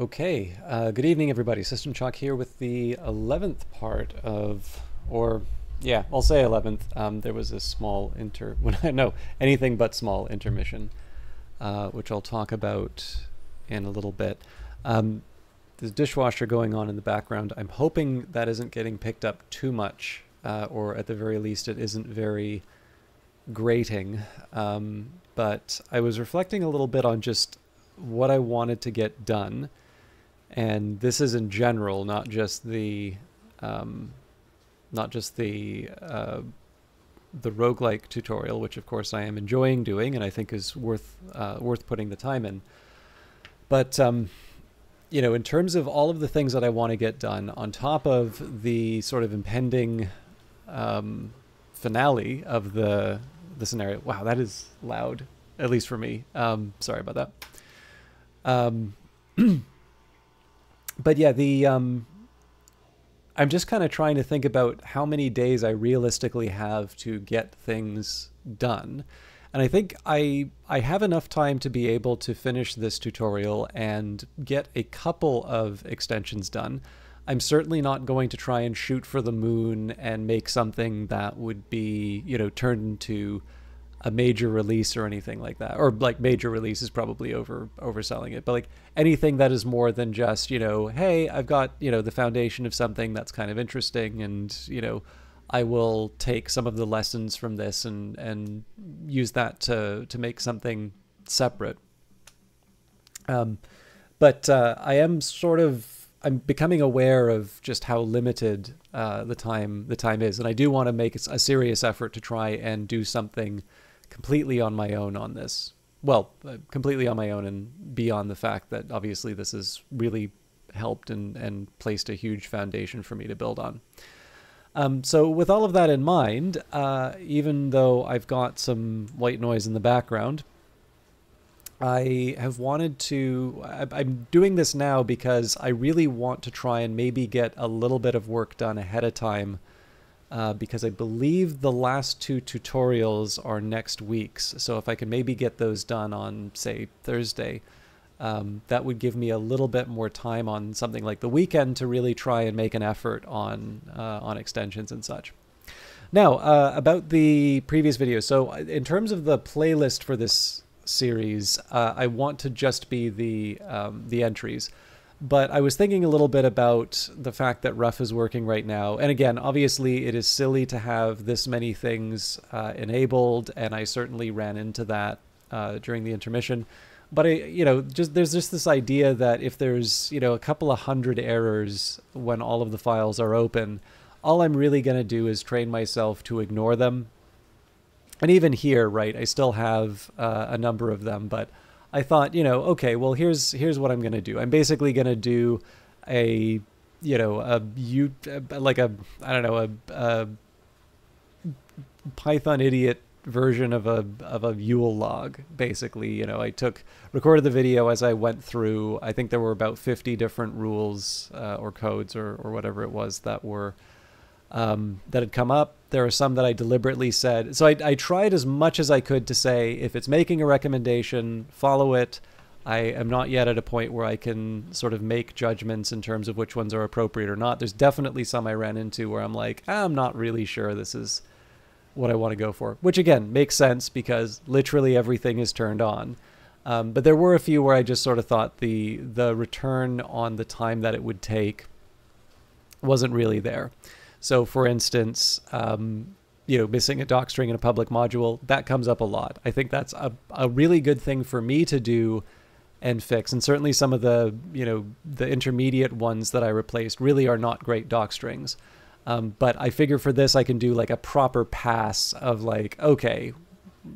Okay, uh, good evening, everybody. systemchalk here with the 11th part of, or yeah, I'll say 11th. Um, there was a small inter, no, anything but small intermission, uh, which I'll talk about in a little bit. Um, there's dishwasher going on in the background. I'm hoping that isn't getting picked up too much, uh, or at the very least, it isn't very grating. Um, but I was reflecting a little bit on just what I wanted to get done and this is in general, not just the, um, not just the uh, the roguelike tutorial, which of course I am enjoying doing and I think is worth uh, worth putting the time in. But um, you know, in terms of all of the things that I want to get done, on top of the sort of impending um, finale of the the scenario. Wow, that is loud, at least for me. Um, sorry about that. But yeah, the um, I'm just kind of trying to think about how many days I realistically have to get things done. And I think I I have enough time to be able to finish this tutorial and get a couple of extensions done. I'm certainly not going to try and shoot for the moon and make something that would be, you know, turned into a major release or anything like that or like major release is probably over overselling it but like anything that is more than just you know hey i've got you know the foundation of something that's kind of interesting and you know i will take some of the lessons from this and and use that to to make something separate. Um but uh, i am sort of I'm becoming aware of just how limited uh, the time the time is, and I do want to make a serious effort to try and do something completely on my own on this. Well, uh, completely on my own and beyond the fact that obviously this has really helped and, and placed a huge foundation for me to build on. Um, so with all of that in mind, uh, even though I've got some white noise in the background, I have wanted to, I, am doing this now because I really want to try and maybe get a little bit of work done ahead of time uh, because I believe the last two tutorials are next week's. So if I can maybe get those done on, say, Thursday, um, that would give me a little bit more time on something like the weekend to really try and make an effort on uh, on extensions and such. Now, uh, about the previous video. So uh, in terms of the playlist for this series, uh, I want to just be the um, the entries. But I was thinking a little bit about the fact that Ruff is working right now. And again, obviously, it is silly to have this many things uh, enabled, and I certainly ran into that uh, during the intermission. But I, you know, just there's just this idea that if there's you know a couple of hundred errors when all of the files are open, all I'm really going to do is train myself to ignore them. And even here, right, I still have uh, a number of them, but I thought, you know, okay, well, here's here's what I'm gonna do. I'm basically gonna do a, you know, a you like a I don't know a, a Python idiot version of a of a Yule log. Basically, you know, I took recorded the video as I went through. I think there were about 50 different rules uh, or codes or or whatever it was that were um, that had come up. There are some that I deliberately said. So I, I tried as much as I could to say if it's making a recommendation, follow it. I am not yet at a point where I can sort of make judgments in terms of which ones are appropriate or not. There's definitely some I ran into where I'm like, I'm not really sure this is what I want to go for, which again makes sense because literally everything is turned on. Um, but there were a few where I just sort of thought the the return on the time that it would take wasn't really there. So, for instance, um, you know, missing a doc string in a public module, that comes up a lot. I think that's a, a really good thing for me to do and fix. And certainly some of the, you know, the intermediate ones that I replaced really are not great doc strings. Um, but I figure for this, I can do like a proper pass of like, okay,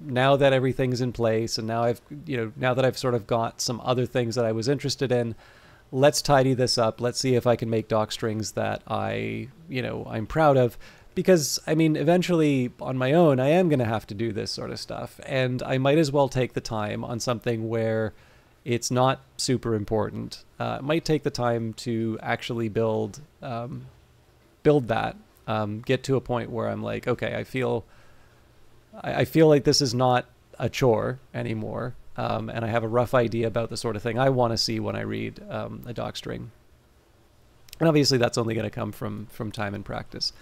now that everything's in place and now I've, you know, now that I've sort of got some other things that I was interested in, let's tidy this up. Let's see if I can make doc strings that I, you know, I'm proud of. Because, I mean, eventually on my own, I am going to have to do this sort of stuff. And I might as well take the time on something where it's not super important. Uh, it might take the time to actually build, um, build that, um, get to a point where I'm like, okay, I feel, I, I feel like this is not a chore anymore. Um, and I have a rough idea about the sort of thing I want to see when I read um, a docstring. And obviously, that's only going to come from from time and practice.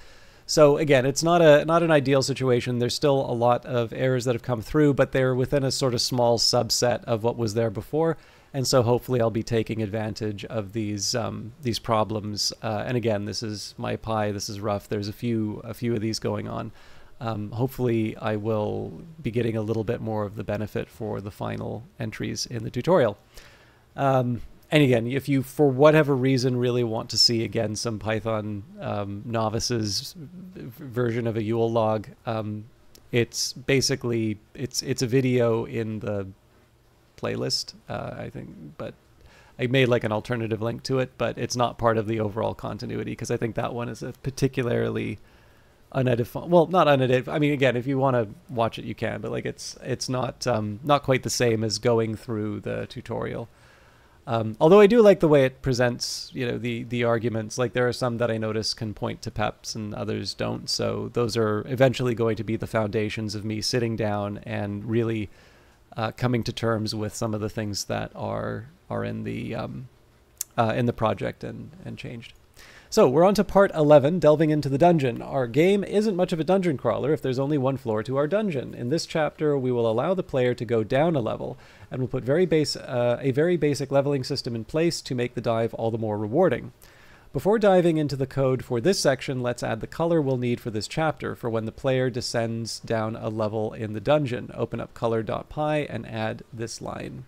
So again, it's not a not an ideal situation. There's still a lot of errors that have come through, but they're within a sort of small subset of what was there before. And so hopefully I'll be taking advantage of these um, these problems. Uh, and again, this is mypy. This is Ruff. There's a few a few of these going on. Um, hopefully I will be getting a little bit more of the benefit for the final entries in the tutorial. Um, and again, if you, for whatever reason, really want to see again some Python um, novices version of a Yule log, um, it's basically it's it's a video in the playlist, uh, I think, but I made like an alternative link to it, but it's not part of the overall continuity because I think that one is a particularly unedited. Well, not unedited. I mean, again, if you want to watch it, you can, but like it's it's not um, not quite the same as going through the tutorial. Um, although I do like the way it presents, you know, the the arguments. Like there are some that I notice can point to PEPs and others don't. So those are eventually going to be the foundations of me sitting down and really uh, coming to terms with some of the things that are are in the um, uh, in the project and and changed. So we're on to part 11, delving into the dungeon. Our game isn't much of a dungeon crawler if there's only one floor to our dungeon. In this chapter, we will allow the player to go down a level, and we'll put very base, uh, a very basic leveling system in place to make the dive all the more rewarding. Before diving into the code for this section, let's add the color we'll need for this chapter for when the player descends down a level in the dungeon. Open up color.py and add this line.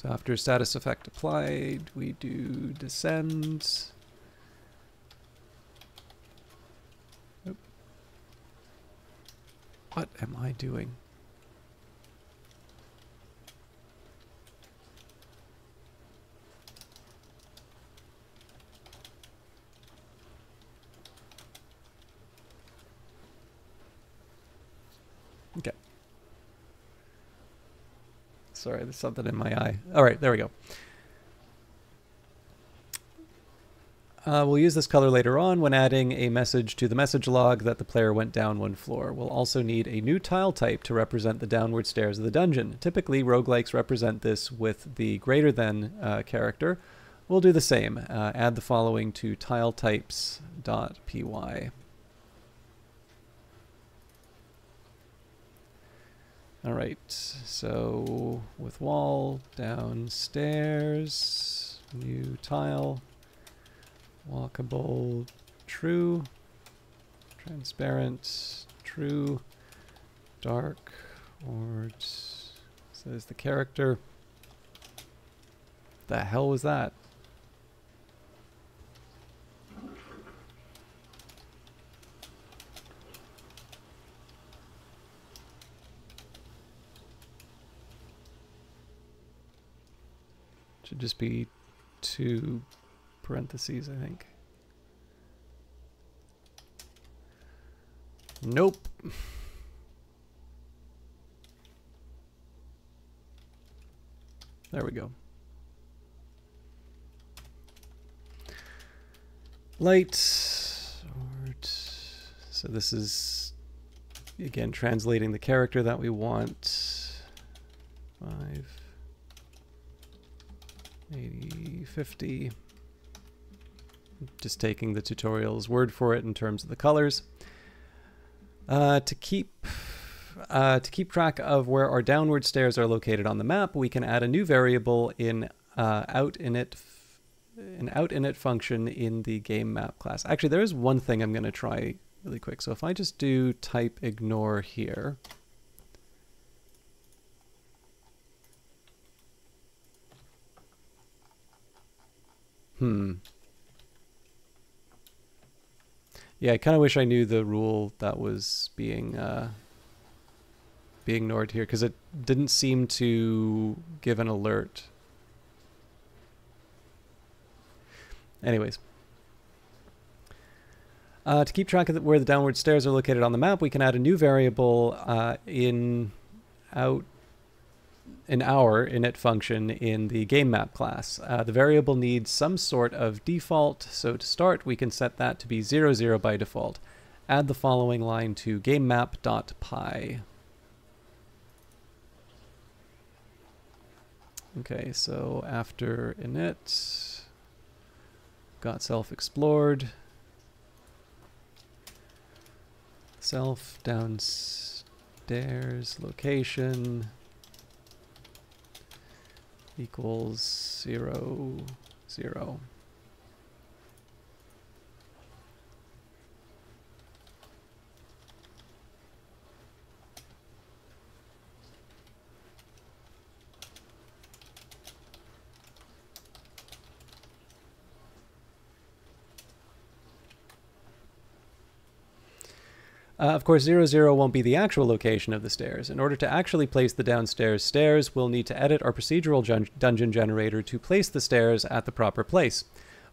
So after status effect applied, we do descend. What am I doing? Okay. Sorry, there's something in my eye. All right, there we go. Uh, we'll use this color later on when adding a message to the message log that the player went down one floor. We'll also need a new tile type to represent the downward stairs of the dungeon. Typically, roguelikes represent this with the greater than uh, character. We'll do the same. Uh, add the following to tiletypes.py. All right, so with wall, downstairs, new tile, walkable, true, transparent, true, dark, or says the character. The hell was that? Just be two parentheses, I think. Nope. There we go. Light. So this is, again, translating the character that we want. Five. 80, 50. Just taking the tutorial's word for it in terms of the colors. Uh, to keep uh, to keep track of where our downward stairs are located on the map, we can add a new variable in uh, out init an out init function in the game map class. Actually, there is one thing I'm going to try really quick. So if I just do type ignore here. Hmm. Yeah, I kind of wish I knew the rule that was being uh, being ignored here because it didn't seem to give an alert. Anyways. Uh, to keep track of where the downward stairs are located on the map, we can add a new variable uh, in out an hour init function in the game map class. Uh, the variable needs some sort of default, so to start we can set that to be 00, 0 by default. add the following line to gamemap.py. Okay, so after init, got self explored, self downstairs location equals zero zero. Uh, of course, 0, 0 won't be the actual location of the stairs. In order to actually place the downstairs stairs, we'll need to edit our procedural dungeon generator to place the stairs at the proper place.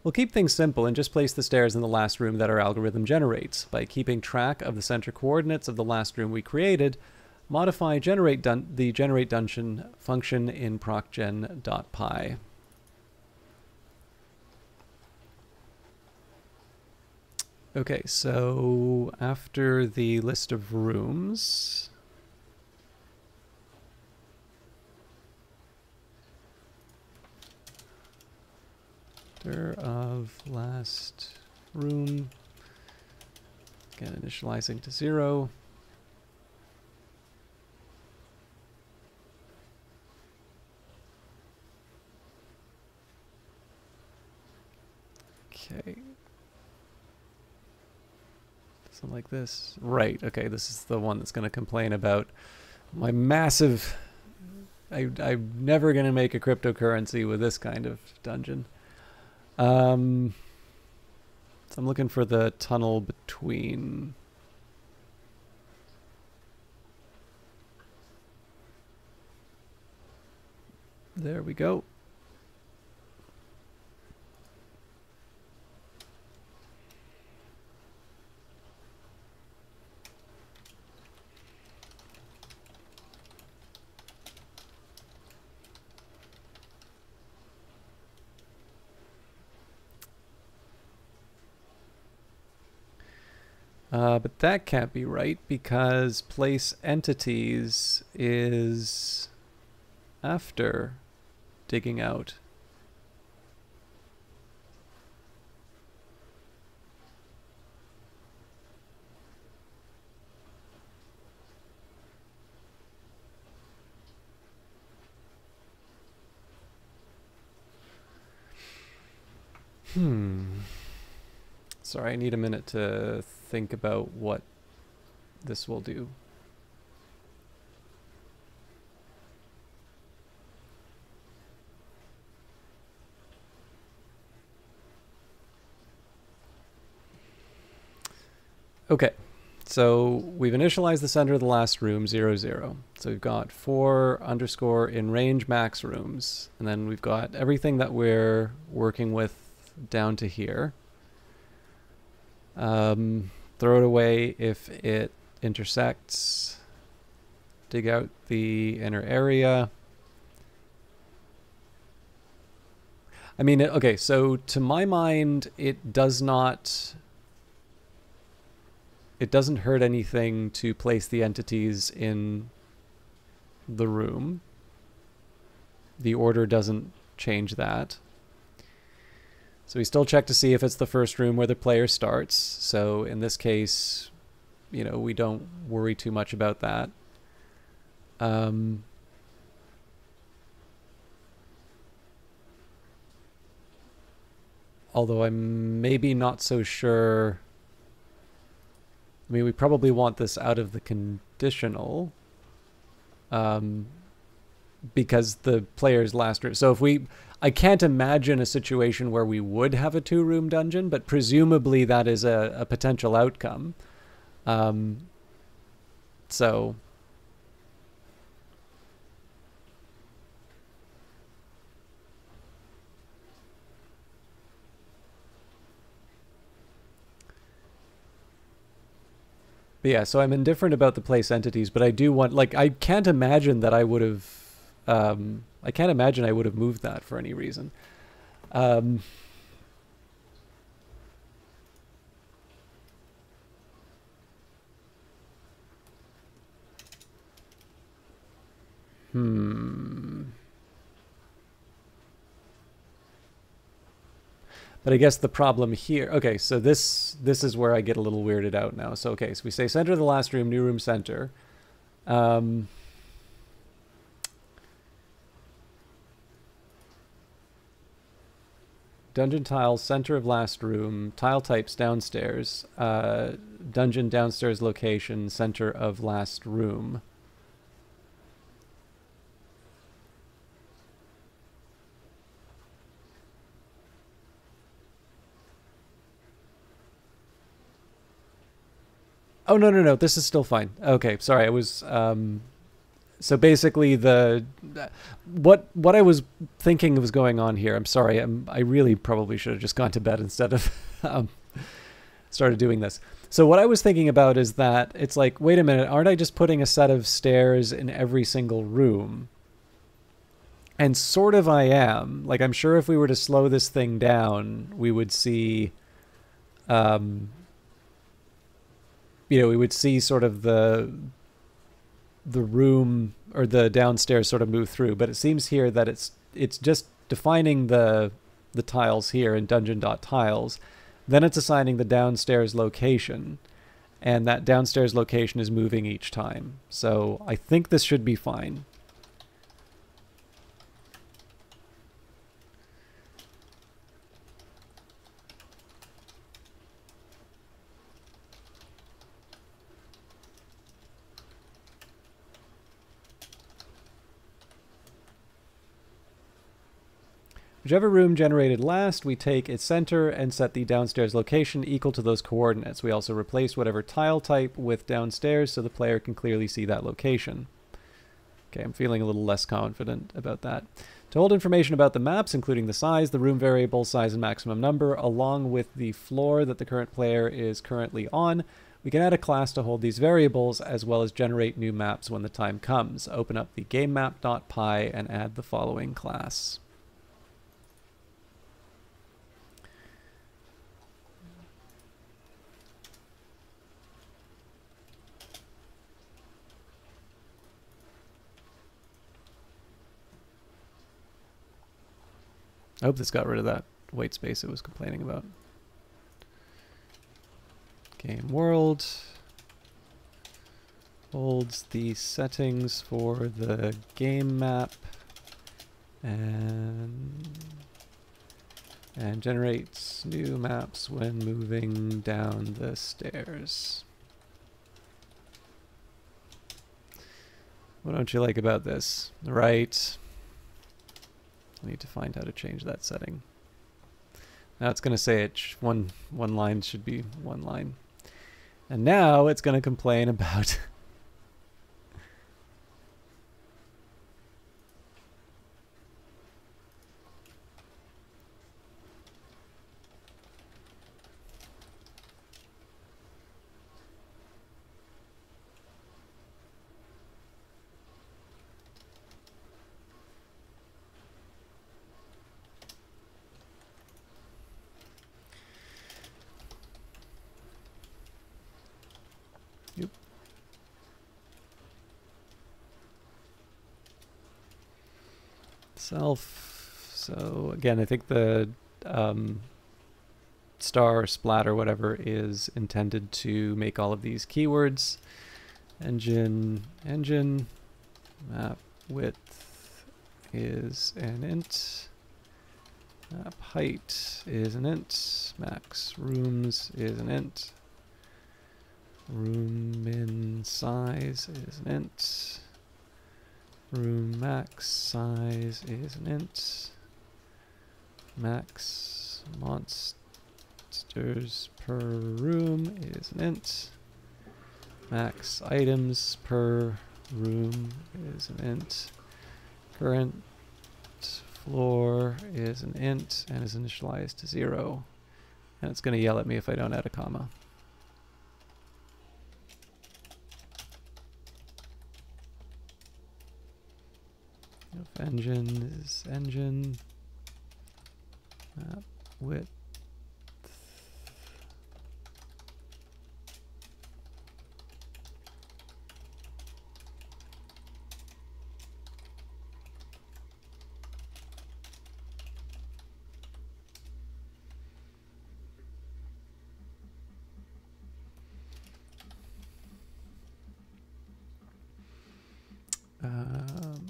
We'll keep things simple and just place the stairs in the last room that our algorithm generates. By keeping track of the center coordinates of the last room we created, modify generate the generate dungeon function in procgen.py. Okay, so after the list of rooms... of last room. Again, initializing to zero. Okay. Something like this. Right, okay, this is the one that's going to complain about my massive... I, I'm never going to make a cryptocurrency with this kind of dungeon. Um, so I'm looking for the tunnel between... There we go. Uh, but that can't be right because place entities is after digging out. Hmm. Sorry, I need a minute to think about what this will do. Okay, so we've initialized the center of the last room, 0, 0. So we've got four underscore in range max rooms, and then we've got everything that we're working with down to here. Um, throw it away if it intersects. Dig out the inner area. I mean, okay, so to my mind, it does not... It doesn't hurt anything to place the entities in the room. The order doesn't change that. So we still check to see if it's the first room where the player starts. So in this case, you know, we don't worry too much about that. Um, although I'm maybe not so sure. I mean, we probably want this out of the conditional. Um, because the player's last room. So if we, I can't imagine a situation where we would have a two room dungeon, but presumably that is a, a potential outcome. Um, so. But yeah, so I'm indifferent about the place entities, but I do want, like, I can't imagine that I would have um, I can't imagine I would have moved that for any reason. Um, hmm. But I guess the problem here, okay, so this this is where I get a little weirded out now. So okay, so we say center of the last room, new room center. Um, dungeon tiles, center of last room, tile types downstairs, uh, dungeon downstairs location, center of last room. Oh no no no! This is still fine. Okay, sorry. I was um, so basically the what what I was thinking was going on here. I'm sorry. I'm I really probably should have just gone to bed instead of um, started doing this. So what I was thinking about is that it's like, wait a minute, aren't I just putting a set of stairs in every single room? And sort of I am. Like I'm sure if we were to slow this thing down, we would see um, you know, we would see sort of the the room or the downstairs sort of move through. But it seems here that it's it's just defining the the tiles here in dungeon.tiles. Then it's assigning the downstairs location. And that downstairs location is moving each time. So I think this should be fine. Whichever room generated last, we take its center and set the downstairs location equal to those coordinates. We also replace whatever tile type with downstairs so the player can clearly see that location. Okay, I'm feeling a little less confident about that. To hold information about the maps, including the size, the room variable, size, and maximum number, along with the floor that the current player is currently on, we can add a class to hold these variables, as well as generate new maps when the time comes. Open up the gamemap.py and add the following class. I hope this got rid of that white space it was complaining about. Game world holds the settings for the game map and and generates new maps when moving down the stairs. What don't you like about this? Right. I need to find how to change that setting. Now it's going to say it one one line should be one line. And now it's going to complain about self. So again, I think the um, star splat or whatever is intended to make all of these keywords. Engine, engine, map width is an int. Map height is an int. Max rooms is an int. Room min size is an int. Room max size is an int. Max monsters per room is an int. Max items per room is an int. Current floor is an int and is initialized to zero. And it's going to yell at me if I don't add a comma. Engine is engine, map width. Um,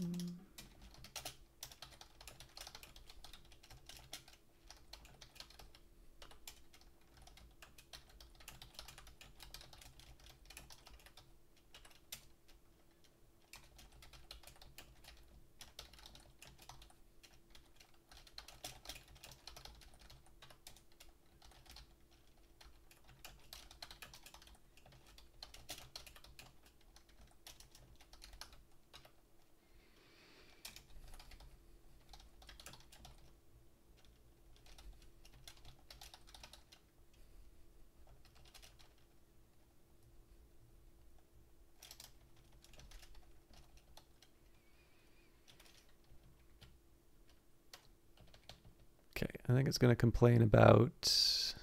Okay, I think it's going to complain about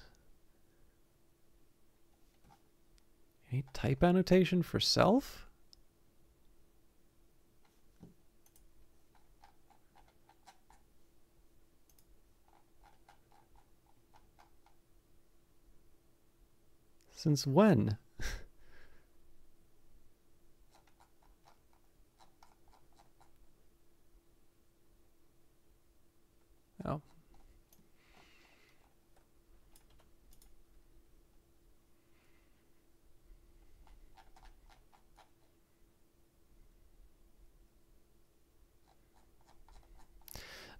any type annotation for self. Since when? oh.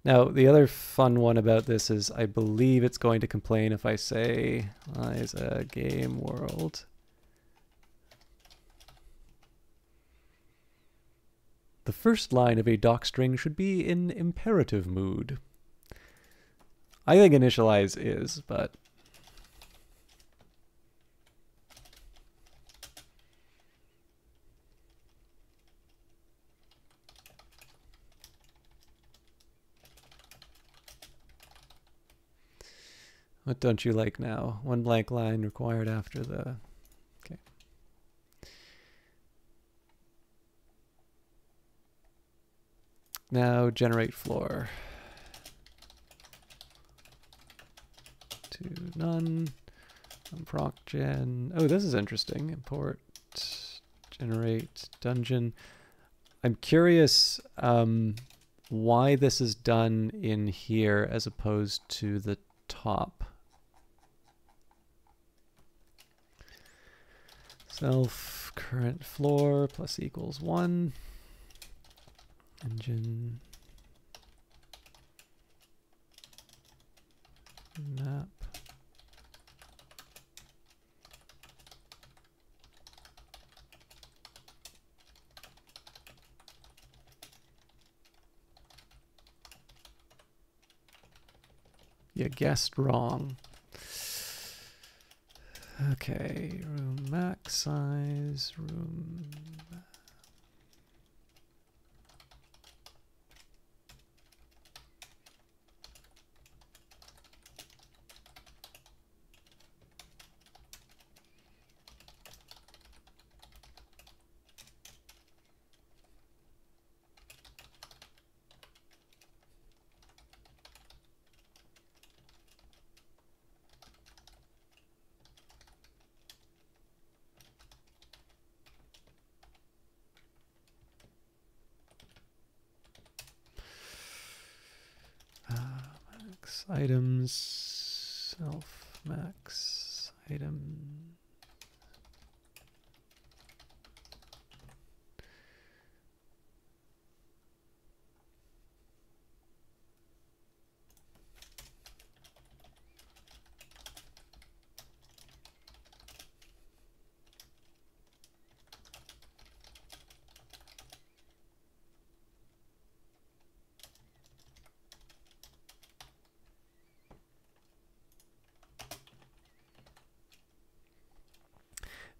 Now, the other fun one about this is I believe it's going to complain if I say "is a game world. The first line of a docstring should be in imperative mood. I think initialize is, but What don't you like now? One blank line required after the... Okay. Now generate floor. To none. Proc gen. Oh, this is interesting. Import, generate, dungeon. I'm curious um, why this is done in here as opposed to the top. Self current floor plus equals one. Engine map. You guessed wrong. Okay, room max size, room items, self max item.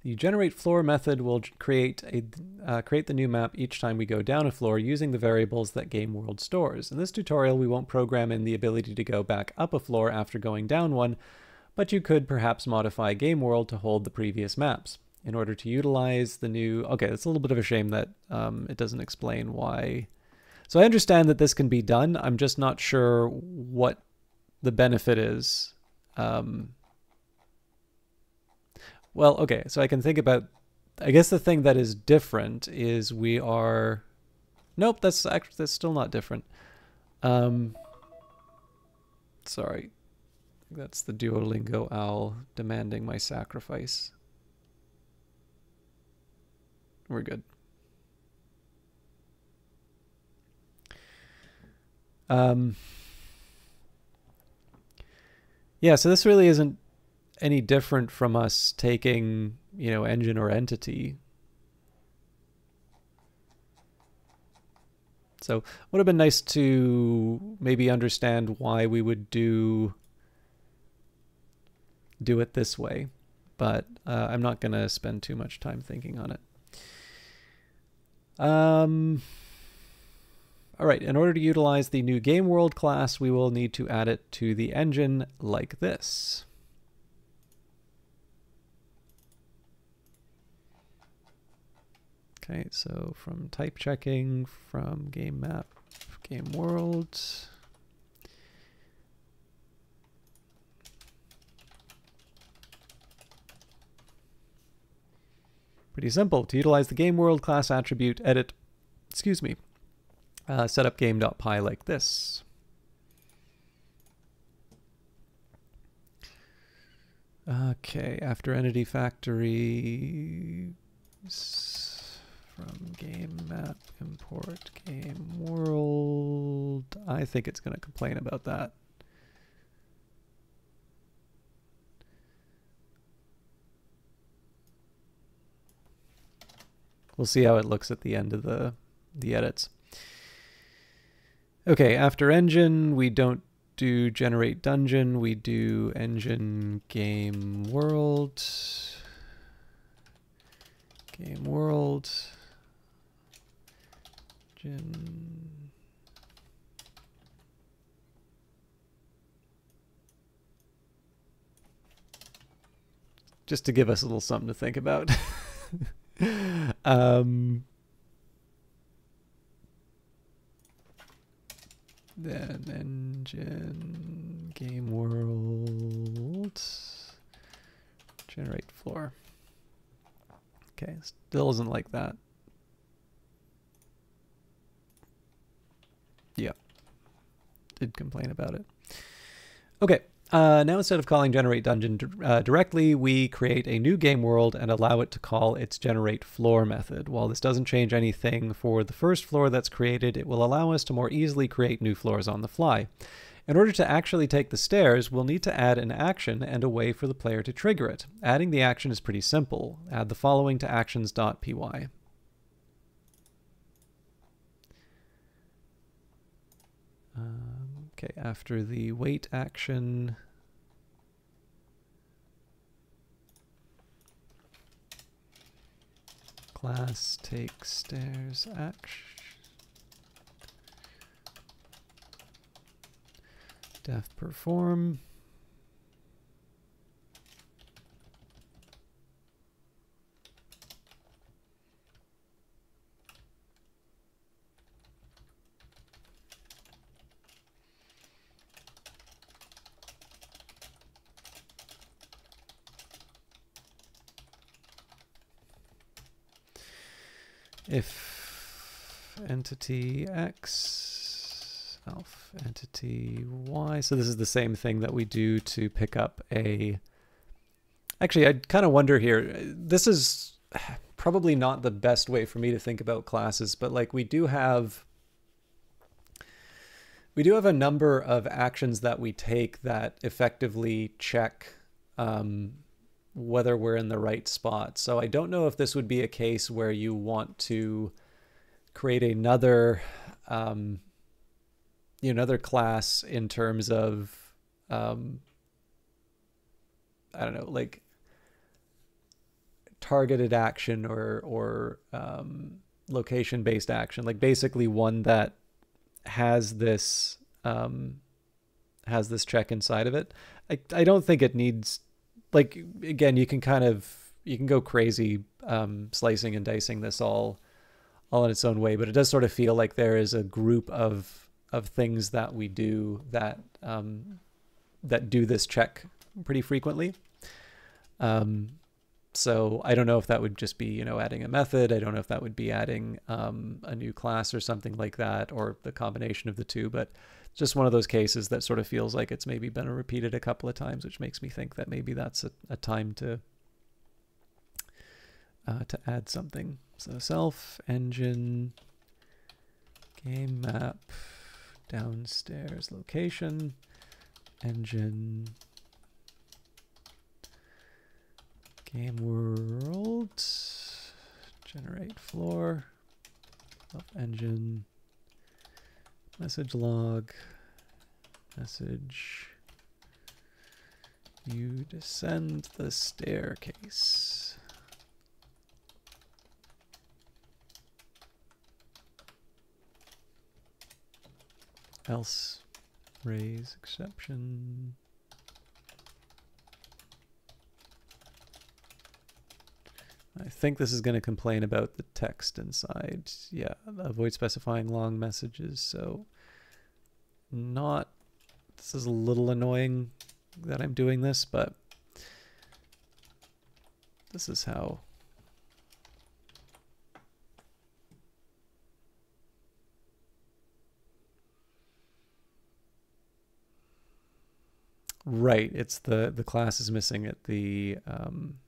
The generate floor method will create a uh, create the new map each time we go down a floor using the variables that Game World stores. In this tutorial, we won't program in the ability to go back up a floor after going down one, but you could perhaps modify Game World to hold the previous maps. In order to utilize the new... Okay, it's a little bit of a shame that um, it doesn't explain why... So I understand that this can be done. I'm just not sure what the benefit is. Um, well, okay, so I can think about, I guess the thing that is different is we are Nope, that's actually that's still not different. Um, sorry, that's the Duolingo owl demanding my sacrifice. We're good. Um, yeah, so this really isn't any different from us taking, you know, engine or entity. So would have been nice to maybe understand why we would do do it this way, but uh, I'm not going to spend too much time thinking on it. Um, all right, in order to utilize the new game world class, we will need to add it to the engine like this. Okay, so from type checking, from game map, game world. Pretty simple. To utilize the game world class attribute, edit, excuse me, uh, setup game.py like this. Okay, after entity factory from game map import game world. I think it's going to complain about that. We'll see how it looks at the end of the the edits. Okay, after engine, we don't do generate dungeon, we do engine game world. Game world. Gen just to give us a little something to think about. um, Then engine, game world, generate floor. Okay, still isn't like that. Yeah, did complain about it. Okay, uh, now instead of calling generate dungeon uh, directly, we create a new game world and allow it to call its generate floor method. While this doesn't change anything for the first floor that's created, it will allow us to more easily create new floors on the fly. In order to actually take the stairs, we'll need to add an action and a way for the player to trigger it. Adding the action is pretty simple. Add the following to actions.py. Okay, after the wait action, class take stairs action. Def perform. If entity x alpha entity y. So this is the same thing that we do to pick up a actually I kind of wonder here this is probably not the best way for me to think about classes but like we do have we do have a number of actions that we take that effectively check um, whether we're in the right spot. So I don't know if this would be a case where you want to create another um, you know, another class in terms of um, I don't know, like targeted action or or um, location based action, like basically one that has this um, has this check inside of it. I I don't think it needs like again, you can kind of you can go crazy um, slicing and dicing this all all in its own way, but it does sort of feel like there is a group of of things that we do that um, that do this check pretty frequently. Um, So I don't know if that would just be, you know, adding a method. I don't know if that would be adding um, a new class or something like that, or the combination of the two. But just one of those cases that sort of feels like it's maybe been repeated a couple of times, which makes me think that maybe that's a, a time to uh, to add something. So self engine game map downstairs location engine game world. Generate floor. Self engine. Message log. Message. You descend the staircase. Else. Raise exception I think this is going to complain about the text inside. Yeah, avoid specifying long messages. So not, this is a little annoying that I'm doing this, but this is how Right, it's the the class is missing at the um,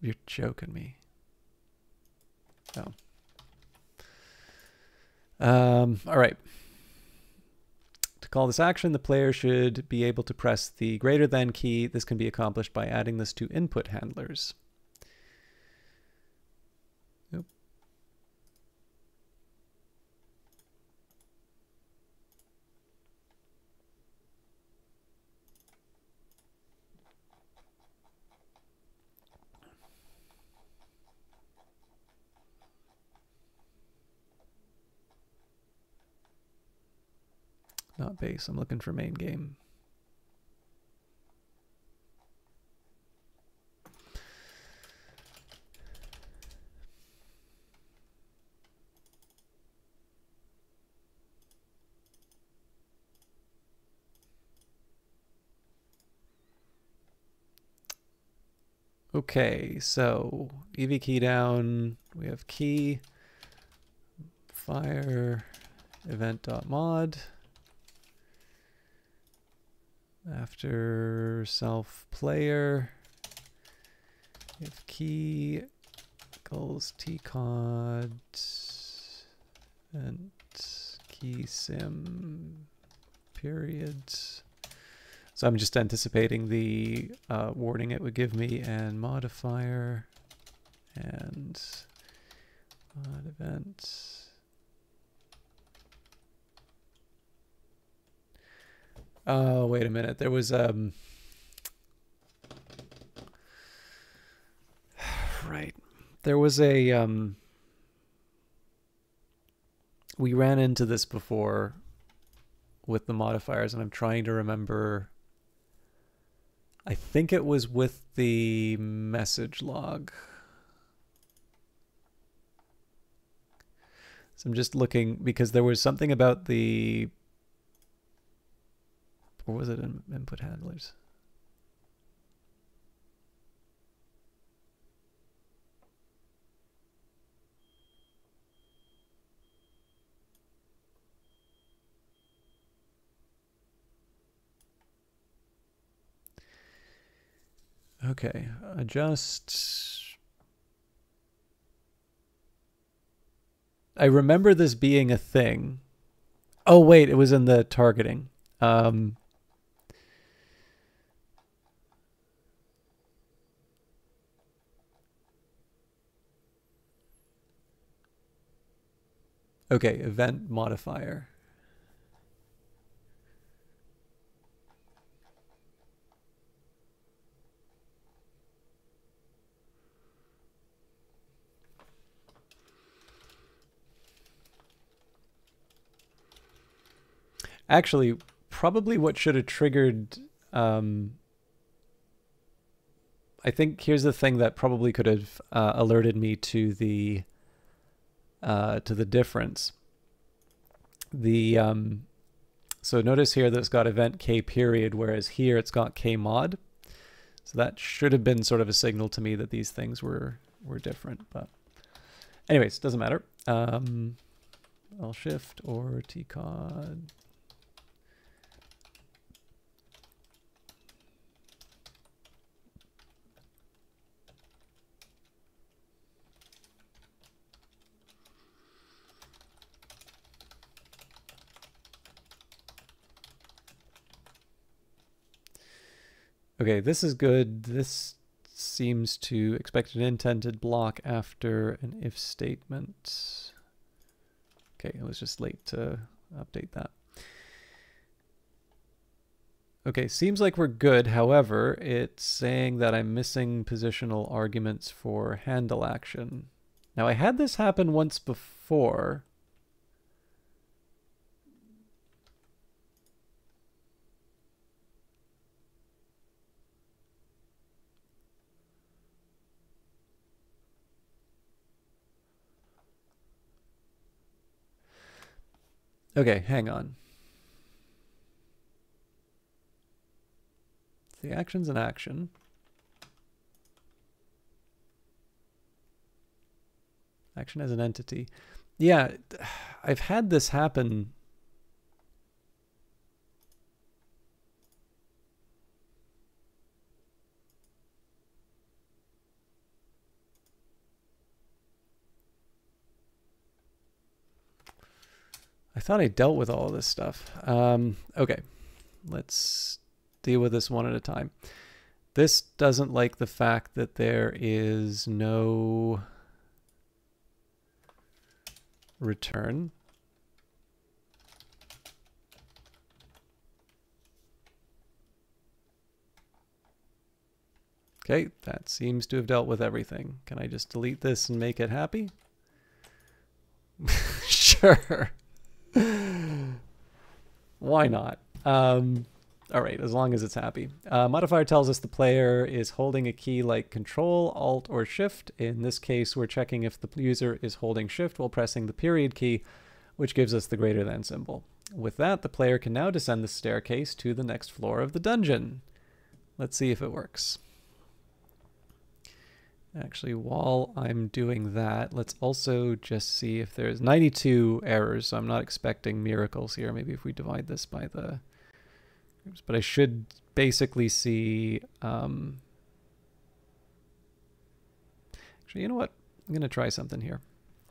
You're joking me. Oh. Um, all right. To call this action, the player should be able to press the greater than key. This can be accomplished by adding this to input handlers. Not base. I'm looking for main game. Okay, so EV key down, we have key, fire, event.mod. After self player, if key equals tcod and KeySym period. So I'm just anticipating the uh, warning it would give me and modifier and mod event. Oh, wait a minute. There was um right. There was a um we ran into this before with the modifiers and I'm trying to remember I think it was with the message log. So I'm just looking because there was something about the or was it in input handlers? Okay, adjust. I remember this being a thing. Oh wait, it was in the targeting. Um, Okay, event modifier. Actually, probably what should have triggered um, I think here's the thing that probably could have uh, alerted me to the uh, to the difference. The um, so notice here that it's got event k period, whereas here it's got k mod. So that should have been sort of a signal to me that these things were were different. But anyways, doesn't matter. Um, I'll shift or tcod Okay, this is good. This seems to expect an indented block after an if statement. Okay, I was just late to update that. Okay, seems like we're good. However, it's saying that I'm missing positional arguments for handle action. Now, I had this happen once before. Okay, hang on. The action's an action. Action as an entity. Yeah, I've had this happen I thought I dealt with all of this stuff. Um, okay, let's deal with this one at a time. This doesn't like the fact that there is no return. Okay, that seems to have dealt with everything. Can I just delete this and make it happy? sure. Why not? Um, all right, as long as it's happy. Uh, modifier tells us the player is holding a key like Control, Alt, or Shift. In this case, we're checking if the user is holding Shift while pressing the period key, which gives us the greater than symbol. With that, the player can now descend the staircase to the next floor of the dungeon. Let's see if it works. Actually, while I'm doing that, let's also just see if there's 92 errors. So I'm not expecting miracles here. Maybe if we divide this by the groups, but I should basically see. Um, actually, you know what? I'm going to try something here.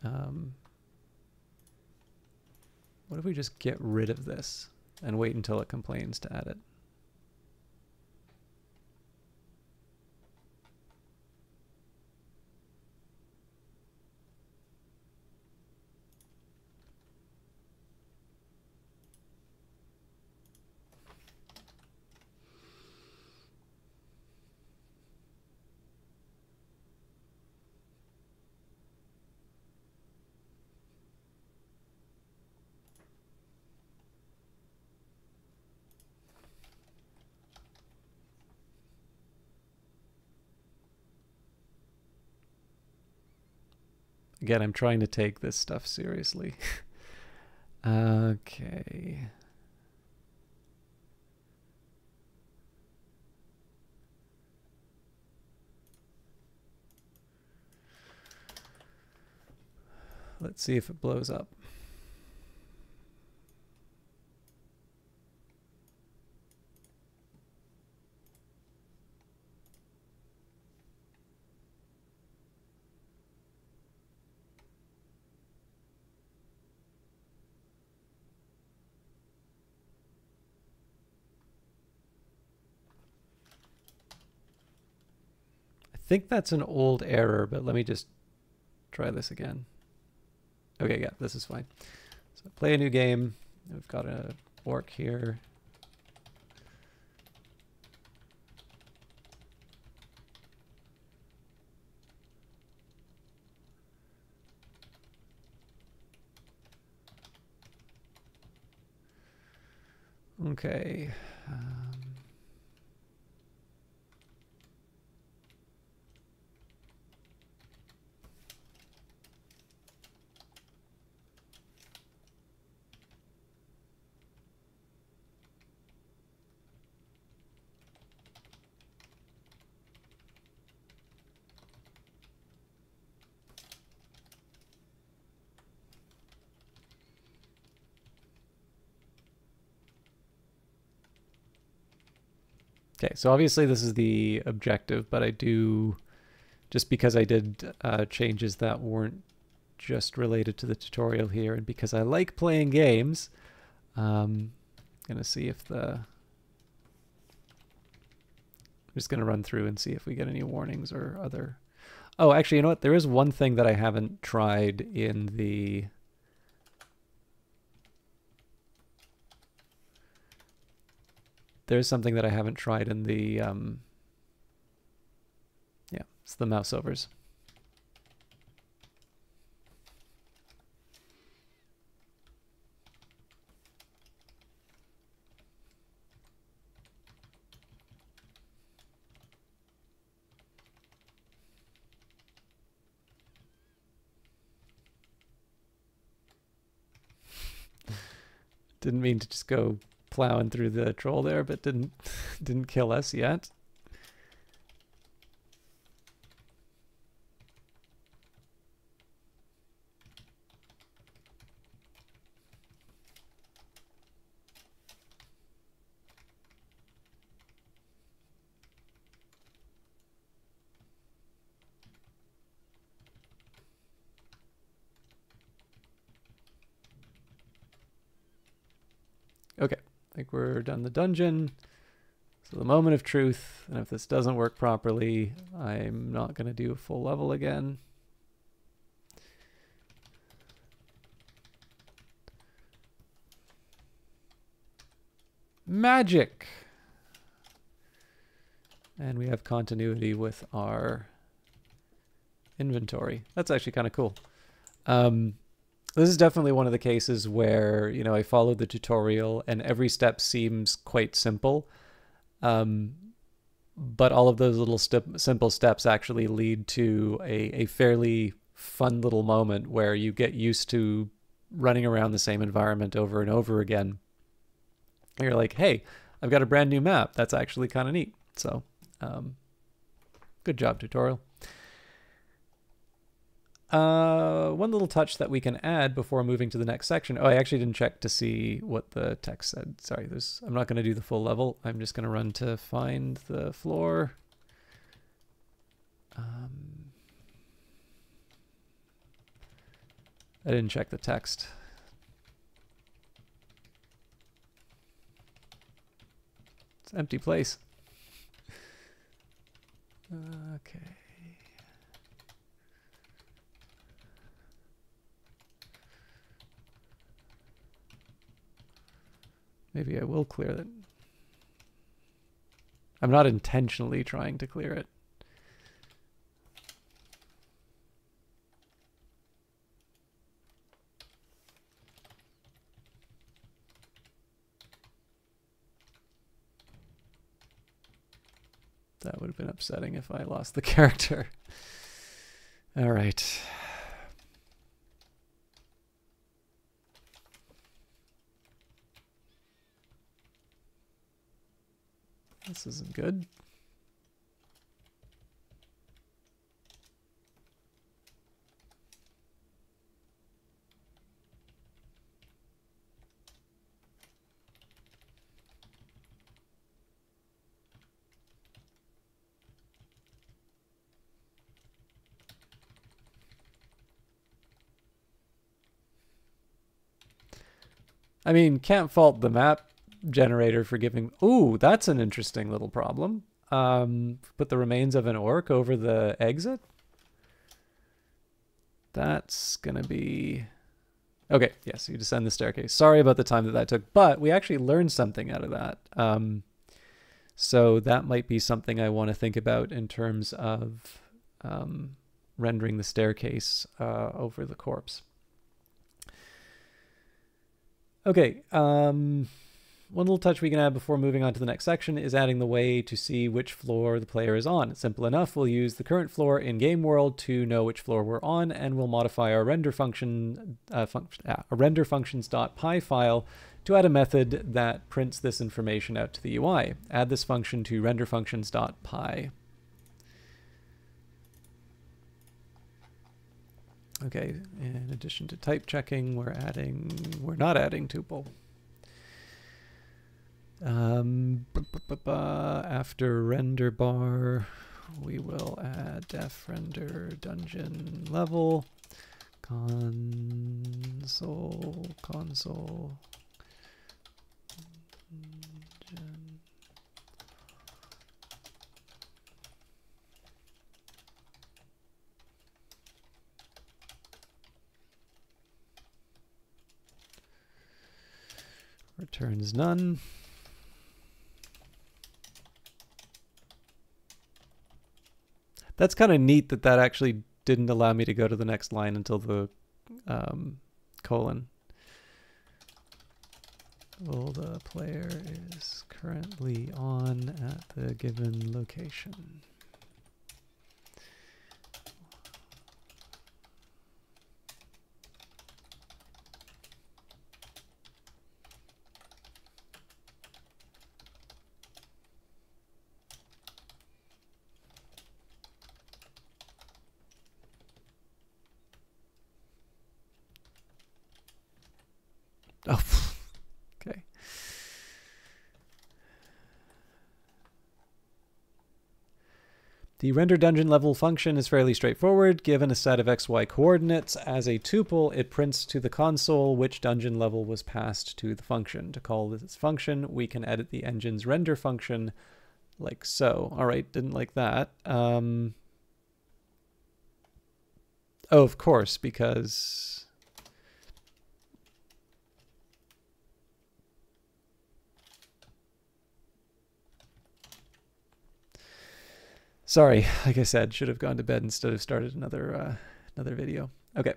Um, what if we just get rid of this and wait until it complains to add it? Again, I'm trying to take this stuff seriously. okay. Let's see if it blows up. Think that's an old error, but let me just try this again. Okay, yeah, this is fine. So play a new game. We've got a orc here. Okay. Um, Okay, so obviously this is the objective, but I do, just because I did uh, changes that weren't just related to the tutorial here, and because I like playing games, um, gonna see if the, I'm just gonna run through and see if we get any warnings or other, oh, actually, you know what, there is one thing that I haven't tried in the, there's something that I haven't tried in the, um, yeah, it's the mouse overs. Didn't mean to just go plowing through the troll there, but didn't didn't kill us yet. Okay, I think we're done the dungeon. So the moment of truth, and if this doesn't work properly, I'm not going to do a full level again. Magic! And we have continuity with our inventory. That's actually kind of cool. Um, this is definitely one of the cases where, you know, I followed the tutorial and every step seems quite simple. Um, but all of those little step, simple steps actually lead to a, a fairly fun little moment where you get used to running around the same environment over and over again. And you're like, hey, I've got a brand new map. That's actually kind of neat. So, um, good job, tutorial. Uh, one little touch that we can add before moving to the next section. Oh, I actually didn't check to see what the text said. Sorry, there's. I'm not going to do the full level. I'm just going to run to find the floor. Um, I didn't check the text. It's empty place. Okay. Maybe I will clear it. I'm not intentionally trying to clear it. That would have been upsetting if I lost the character. All right. This isn't good. I mean, can't fault the map generator for giving. Ooh, that's an interesting little problem. Um, put the remains of an orc over the exit. That's gonna be. Okay, yes, you descend the staircase. Sorry about the time that that took, but we actually learned something out of that. Um, so that might be something I want to think about in terms of um, rendering the staircase uh, over the corpse. Okay. Um, one little touch we can add before moving on to the next section is adding the way to see which floor the player is on. Simple enough. We'll use the current floor in game world to know which floor we're on, and we'll modify our render function, uh, function uh, render functions.py file to add a method that prints this information out to the UI. Add this function to render functions.py. Okay, in addition to type checking, we're adding, we're not adding tuple. Um, after render bar, we will add def render dungeon level console console returns none. That's kind of neat that that actually didn't allow me to go to the next line until the um, colon. Well, the player is currently on at the given location. Oh, okay. The render dungeon level function is fairly straightforward. Given a set of xy coordinates as a tuple, it prints to the console which dungeon level was passed to the function. To call this function, we can edit the engine's render function like so. All right, didn't like that. Um, oh, of course, because Sorry, like I said, should have gone to bed instead of started another uh, another video. Okay.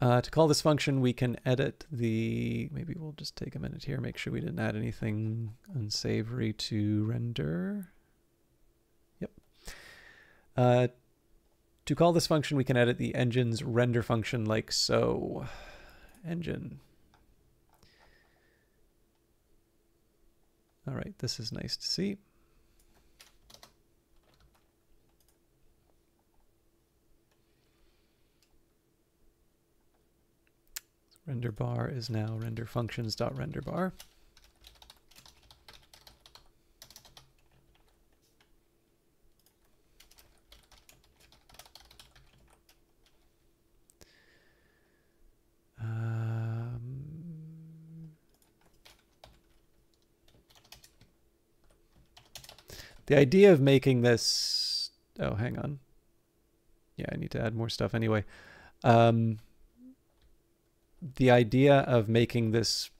Uh, to call this function, we can edit the, maybe we'll just take a minute here, make sure we didn't add anything unsavory to render. Yep. Uh, to call this function, we can edit the engine's render function like so. Engine. All right, this is nice to see. Render bar is now render functions dot render bar. Um, the idea of making this, oh, hang on. Yeah, I need to add more stuff anyway. Um, the idea of making this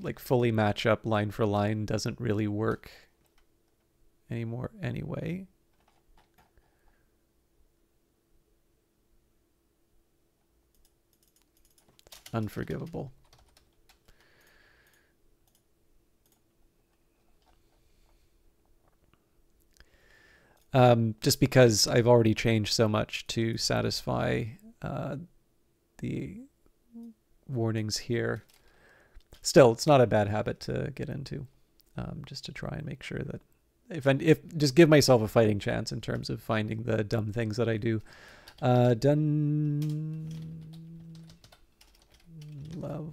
like fully match up line for line doesn't really work anymore anyway. Unforgivable. Um, just because I've already changed so much to satisfy uh, the warnings here. Still, it's not a bad habit to get into, um, just to try and make sure that if I, if just give myself a fighting chance in terms of finding the dumb things that I do. Uh, done level.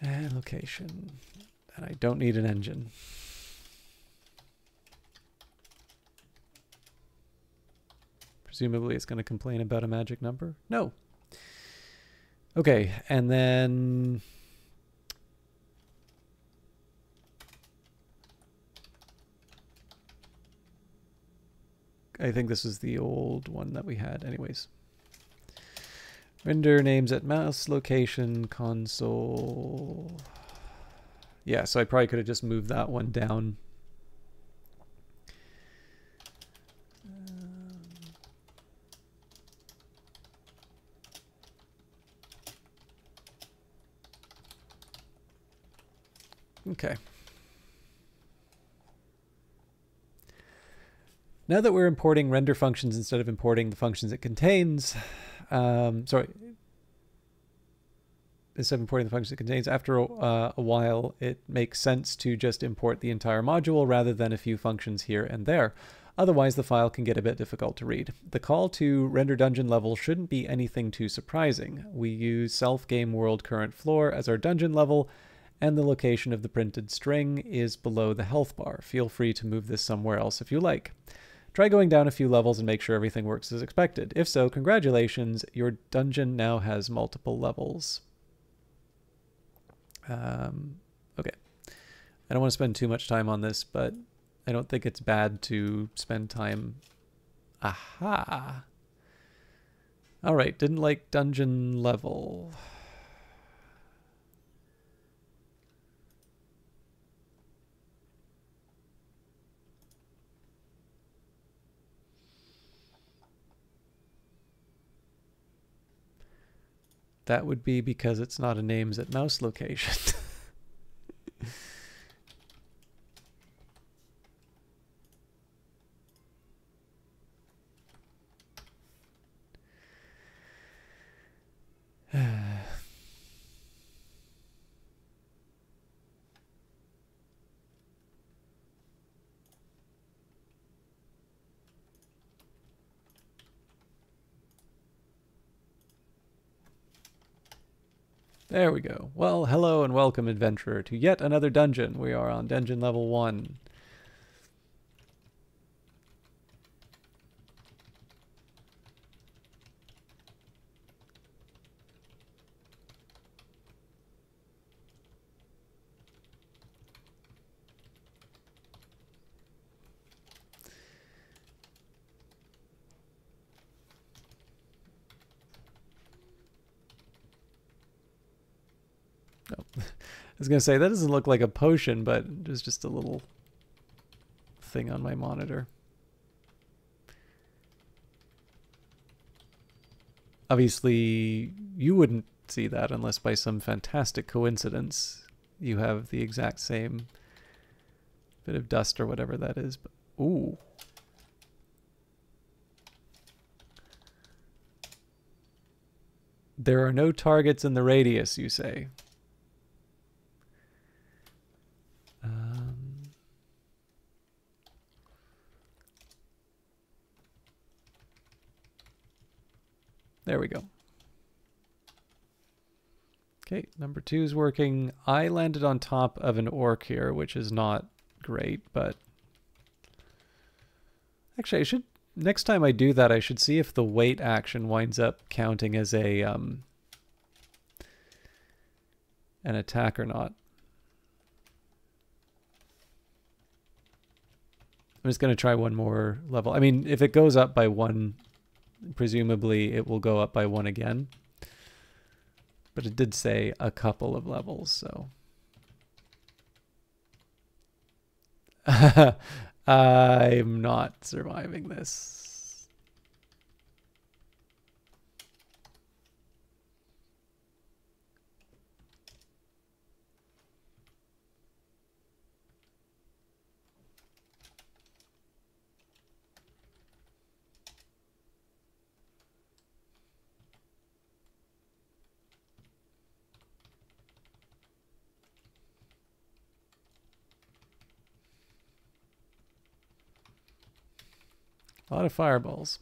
And location. And I don't need an engine. Presumably it's going to complain about a magic number. No. Okay, and then... I think this is the old one that we had anyways. Render names at mouse location console. Yeah, so I probably could have just moved that one down. Um, okay. Now that we're importing render functions instead of importing the functions it contains, um, sorry, instead of importing the function it contains, after uh, a while, it makes sense to just import the entire module rather than a few functions here and there. Otherwise, the file can get a bit difficult to read. The call to render dungeon level shouldn't be anything too surprising. We use self game world current floor as our dungeon level, and the location of the printed string is below the health bar. Feel free to move this somewhere else if you like. Try going down a few levels and make sure everything works as expected. If so, congratulations, your dungeon now has multiple levels. Um, okay. I don't want to spend too much time on this, but I don't think it's bad to spend time. Aha. All right, didn't like dungeon level. That would be because it's not a names at mouse location. There we go. Well, hello and welcome, adventurer, to yet another dungeon. We are on dungeon level 1. I was going to say, that doesn't look like a potion, but it's just a little thing on my monitor. Obviously, you wouldn't see that unless by some fantastic coincidence you have the exact same bit of dust or whatever that is. But, ooh. There are no targets in the radius, you say. There we go. Okay, number two is working. I landed on top of an orc here, which is not great, but... Actually, I should... Next time I do that, I should see if the wait action winds up counting as a... Um, an attack or not. I'm just going to try one more level. I mean, if it goes up by one, presumably it will go up by one again. But it did say a couple of levels, so. I'm not surviving this. A lot of fireballs.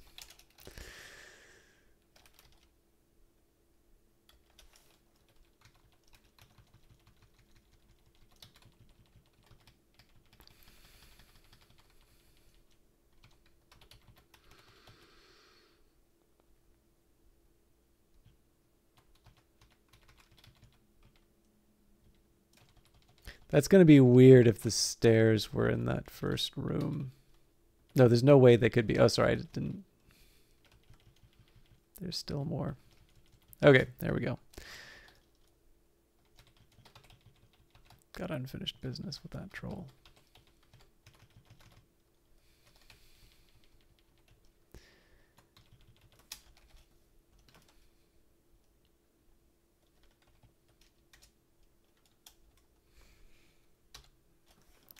That's going to be weird if the stairs were in that first room. No, there's no way they could be. Oh, sorry, I didn't. There's still more. Okay, there we go. Got unfinished business with that troll.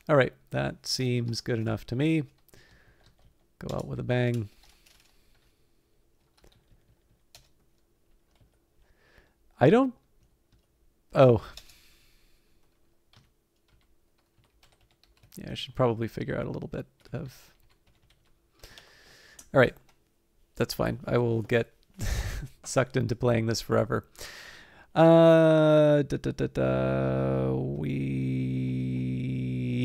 All right, that seems good enough to me. Go out with a bang. I don't Oh. Yeah, I should probably figure out a little bit of... All right. That's fine. I will get sucked into playing this forever. Uh, da, da, da, da, we...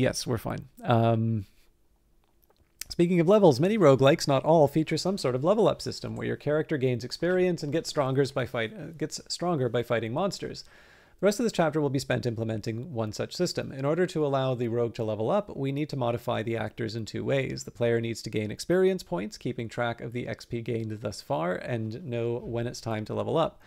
Yes, we're fine. Um, Speaking of levels, many roguelikes, not all, feature some sort of level up system where your character gains experience and gets stronger by fight uh, gets stronger by fighting monsters. The rest of this chapter will be spent implementing one such system. In order to allow the rogue to level up, we need to modify the actors in two ways. The player needs to gain experience points, keeping track of the XP gained thus far, and know when it's time to level up.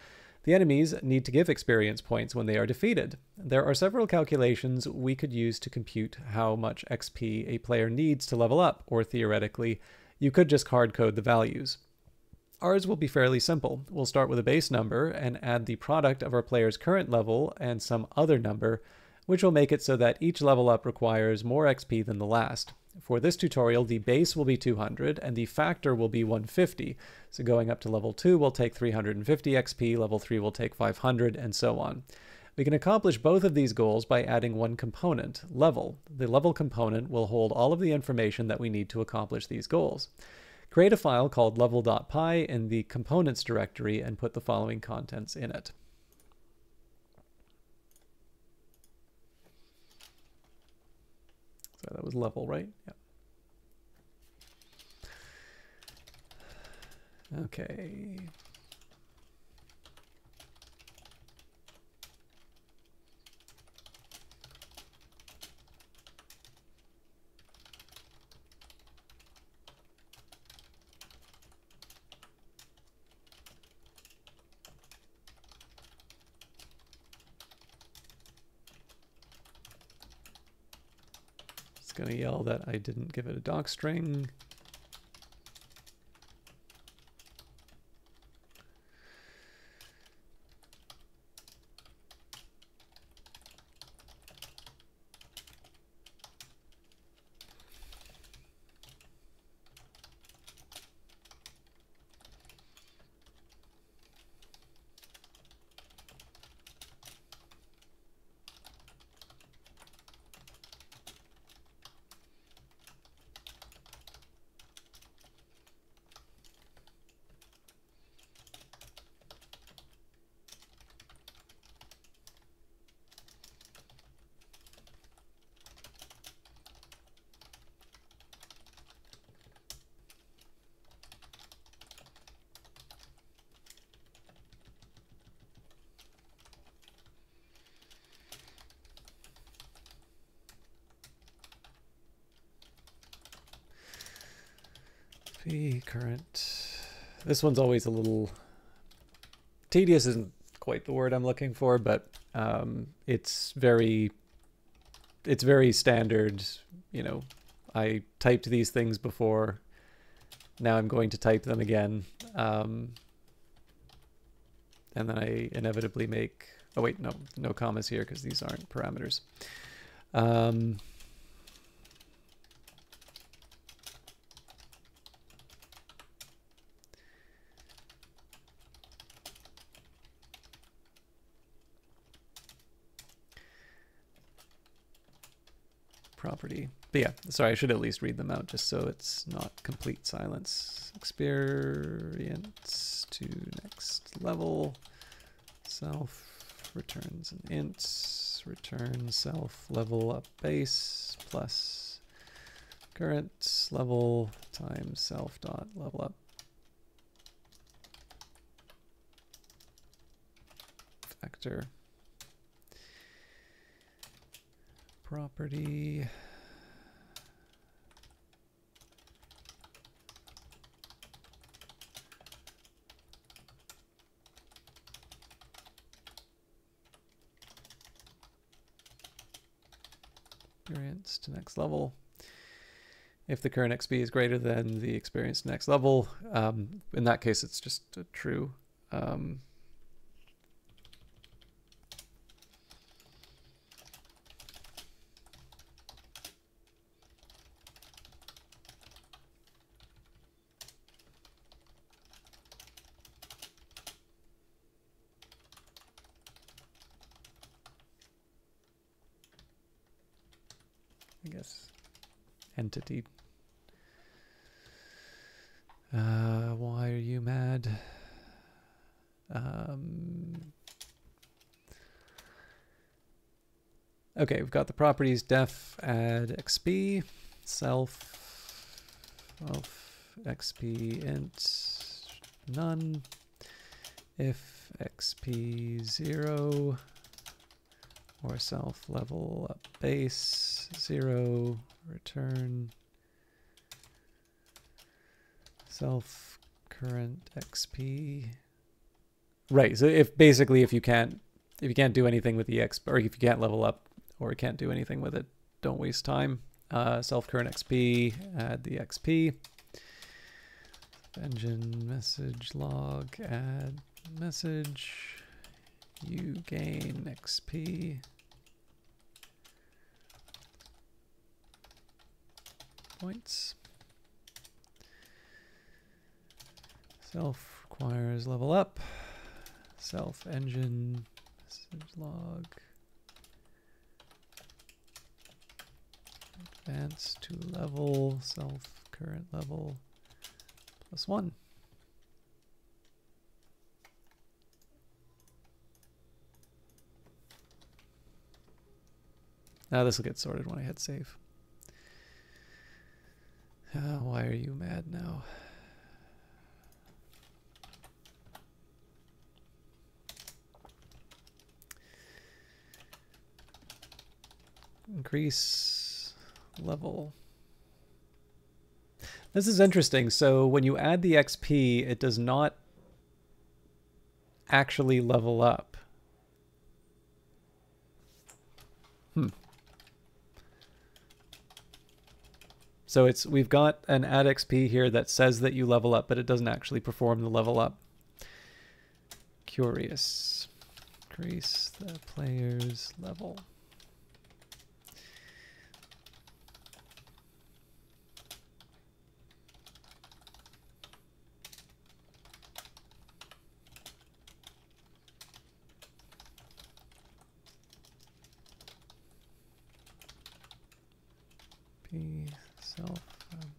The enemies need to give experience points when they are defeated. There are several calculations we could use to compute how much XP a player needs to level up, or theoretically, you could just hard code the values. Ours will be fairly simple. We'll start with a base number and add the product of our player's current level and some other number, which will make it so that each level up requires more XP than the last. For this tutorial, the base will be 200 and the factor will be 150. So going up to level 2 will take 350 XP, level 3 will take 500, and so on. We can accomplish both of these goals by adding one component, level. The level component will hold all of the information that we need to accomplish these goals. Create a file called level.py in the components directory and put the following contents in it. That was level, right? Yeah. Okay. Going to yell that I didn't give it a doc string. current. This one's always a little tedious isn't quite the word I'm looking for, but um, it's very it's very standard. You know, I typed these things before. Now I'm going to type them again. Um, and then I inevitably make, oh wait, no, no commas here because these aren't parameters. Um, property. But yeah, sorry, I should at least read them out just so it's not complete silence. Experience to next level. Self returns an int. Return self level up base plus current level times self dot level up. Factor. property. Experience to next level. If the current XP is greater than the experience next level, um, in that case, it's just a true. Um, guess entity. Uh, why are you mad? Um, okay, we've got the properties def add xp self of xp int none if xp 0 or self level up base 0 return. Self current xp right so if basically if you can't if you can't do anything with the xp or if you can't level up or you can't do anything with it don't waste time. Uh, self current xp add the xp engine message log add message. You gain xp points. Self requires level up. Self engine message log. Advance to level self current level plus one. Now this will get sorted when I hit save why are you mad now increase level. This is interesting. So when you add the XP, it does not actually level up. So it's we've got an add XP here that says that you level up, but it doesn't actually perform the level up. Curious. Increase the player's level. P self. Um,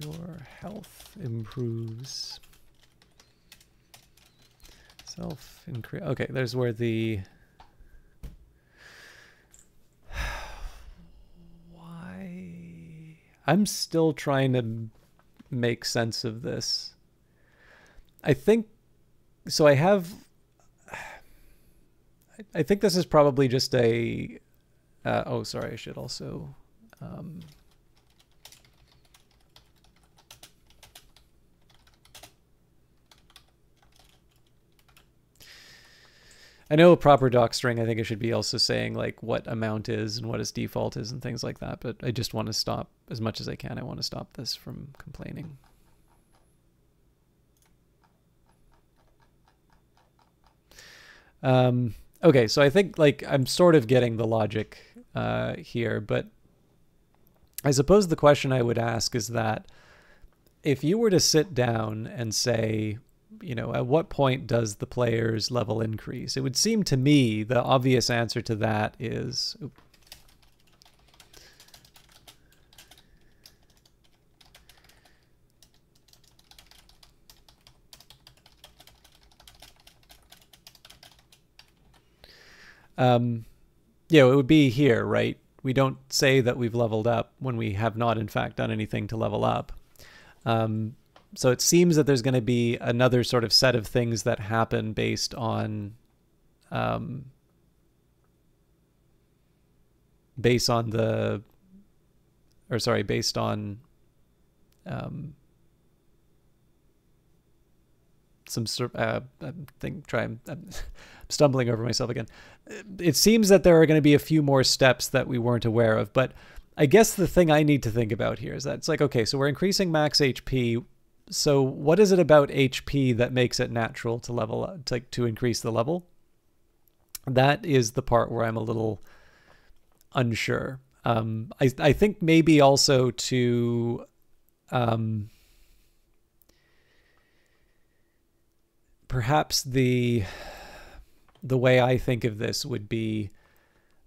your health improves. Self increase. Okay, there's where the. Why? I'm still trying to make sense of this. I think. So I have. I think this is probably just a. Uh, oh, sorry. I should also. Um, I know a proper doc string, I think it should be also saying like what amount is and what its default is and things like that. But I just want to stop as much as I can. I want to stop this from complaining. Um, okay, so I think like I'm sort of getting the logic uh, here, but I suppose the question I would ask is that if you were to sit down and say, you know, at what point does the player's level increase? It would seem to me the obvious answer to that is. Um, yeah, it would be here, right? We don't say that we've leveled up when we have not, in fact, done anything to level up. Um, so it seems that there's going to be another sort of set of things that happen based on um, based on the or sorry based on um, some sort uh, thing try I'm, I'm stumbling over myself again. It seems that there are going to be a few more steps that we weren't aware of but I guess the thing I need to think about here is that it's like okay so we're increasing max HP so what is it about HP that makes it natural to level up, to, to increase the level? That is the part where I'm a little unsure. Um, I I think maybe also to um, perhaps the the way I think of this would be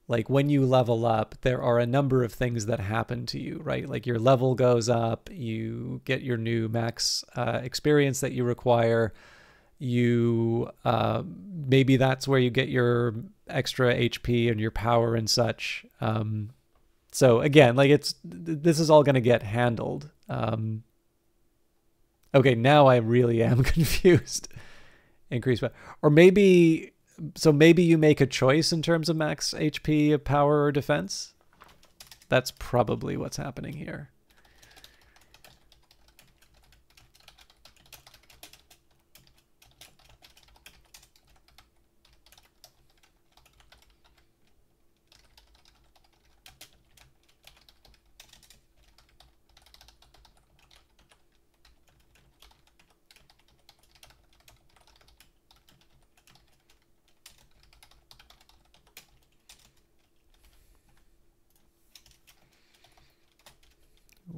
like when you level up, there are a number of things that happen to you, right? Like your level goes up, you get your new max uh, experience that you require. You uh, maybe that's where you get your extra HP and your power and such. Um, so again, like it's this is all going to get handled. Um, okay, now I really am confused. Increase, or maybe so maybe you make a choice in terms of max HP power or defense. That's probably what's happening here.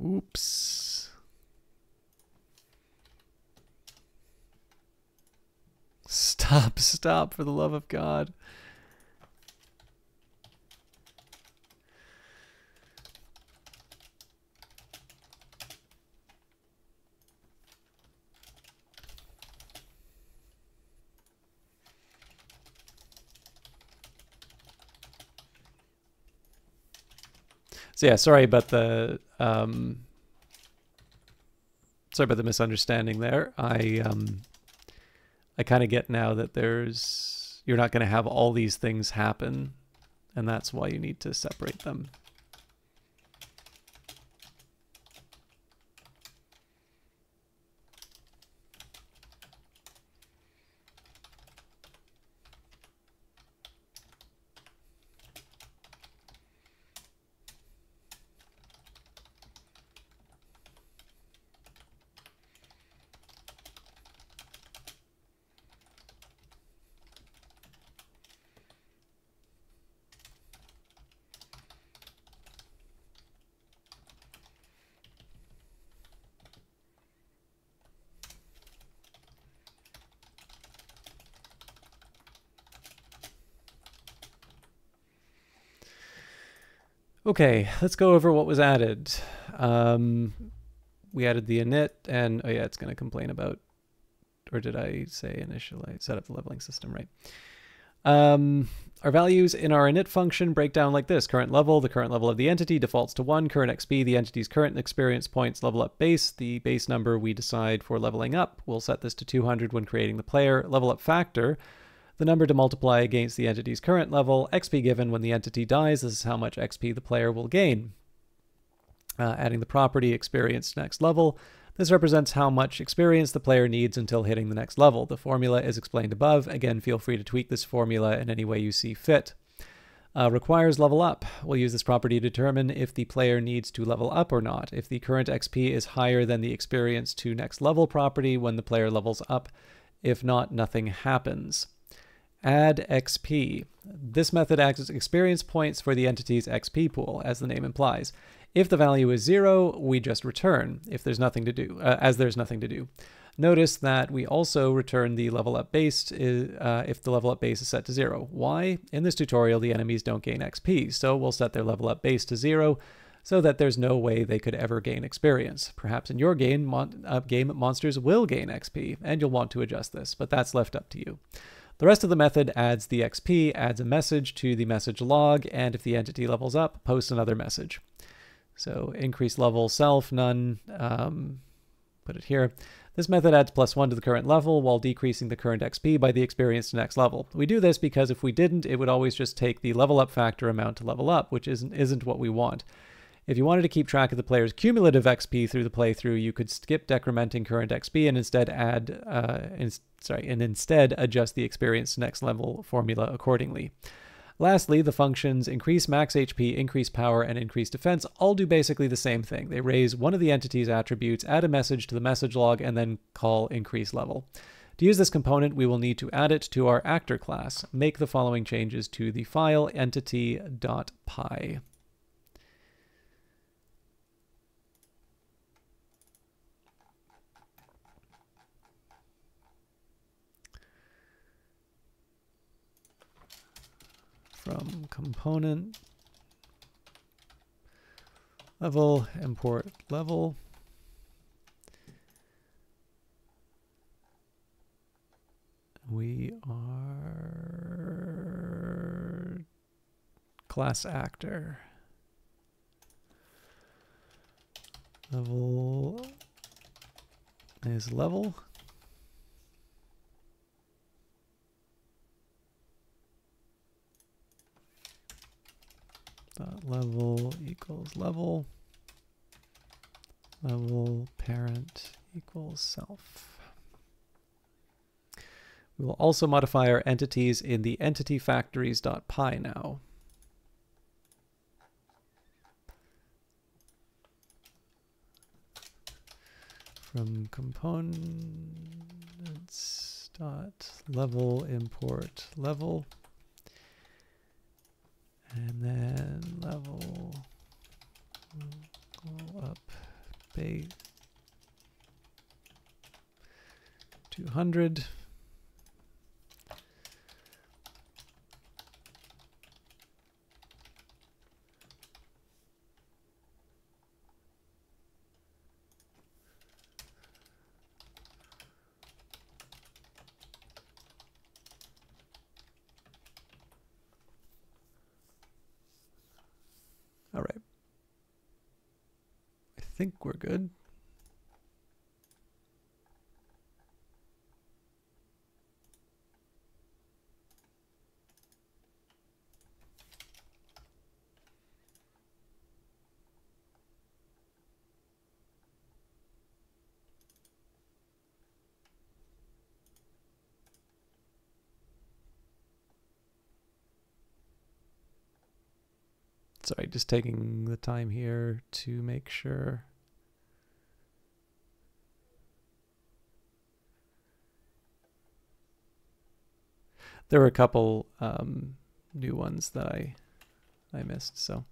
Oops. Stop, stop, for the love of God. So yeah, sorry about the um, sorry about the misunderstanding there. I um, I kind of get now that there's you're not going to have all these things happen, and that's why you need to separate them. Okay, let's go over what was added. Um, we added the init, and oh yeah, it's going to complain about, or did I say initialize, set up the leveling system, right? Um, our values in our init function break down like this. Current level, the current level of the entity defaults to 1. Current XP, the entity's current experience points level up base. The base number we decide for leveling up. We'll set this to 200 when creating the player. Level up factor, the number to multiply against the entity's current level, XP given when the entity dies, this is how much XP the player will gain. Uh, adding the property experience next level, this represents how much experience the player needs until hitting the next level. The formula is explained above. Again, feel free to tweak this formula in any way you see fit. Uh, requires level up. We'll use this property to determine if the player needs to level up or not. If the current XP is higher than the experience to next level property when the player levels up, if not, nothing happens add XP. This method acts as experience points for the entity's XP pool, as the name implies. If the value is zero, we just return, if there's nothing to do, uh, as there's nothing to do. Notice that we also return the level up base uh, if the level up base is set to zero. Why? In this tutorial, the enemies don't gain XP, so we'll set their level up base to zero so that there's no way they could ever gain experience. Perhaps in your game, mon uh, game monsters will gain XP, and you'll want to adjust this, but that's left up to you. The rest of the method adds the XP, adds a message to the message log, and if the entity levels up, posts another message. So increase level self, none, um, put it here. This method adds plus one to the current level while decreasing the current XP by the experience to next level. We do this because if we didn't, it would always just take the level up factor amount to level up, which isn't, isn't what we want. If you wanted to keep track of the player's cumulative XP through the playthrough, you could skip decrementing current XP and instead add, uh, in, sorry, and instead adjust the experience next level formula accordingly. Lastly, the functions increase max HP, increase power, and increase defense all do basically the same thing. They raise one of the entity's attributes, add a message to the message log, and then call increase level. To use this component, we will need to add it to our actor class. Make the following changes to the file entity.py. from component level import level. We are class actor. Level is level dot level equals level level parent equals self. We will also modify our entities in the entity factories.py now. From components dot level import level and then level go up base. 200 All right. I think we're good. Sorry, just taking the time here to make sure. There were a couple um, new ones that I I missed, so.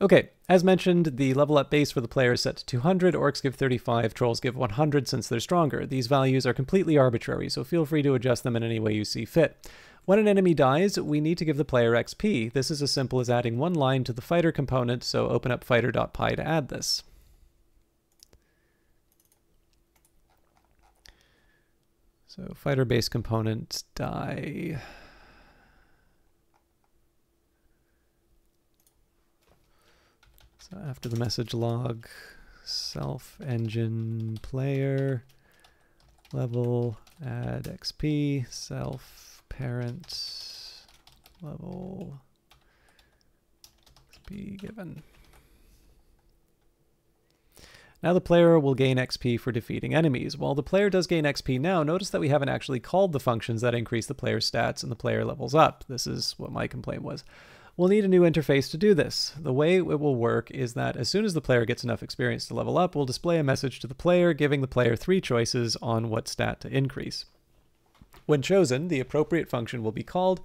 Okay, as mentioned, the level up base for the player is set to 200, orcs give 35, trolls give 100 since they're stronger. These values are completely arbitrary, so feel free to adjust them in any way you see fit. When an enemy dies, we need to give the player XP. This is as simple as adding one line to the fighter component, so open up fighter.py to add this. So fighter base components die. So after the message log, self engine player level add XP self parent level be given. Now the player will gain XP for defeating enemies. While the player does gain XP now, notice that we haven't actually called the functions that increase the player's stats and the player levels up. This is what my complaint was. We'll need a new interface to do this. The way it will work is that as soon as the player gets enough experience to level up, we'll display a message to the player giving the player three choices on what stat to increase. When chosen, the appropriate function will be called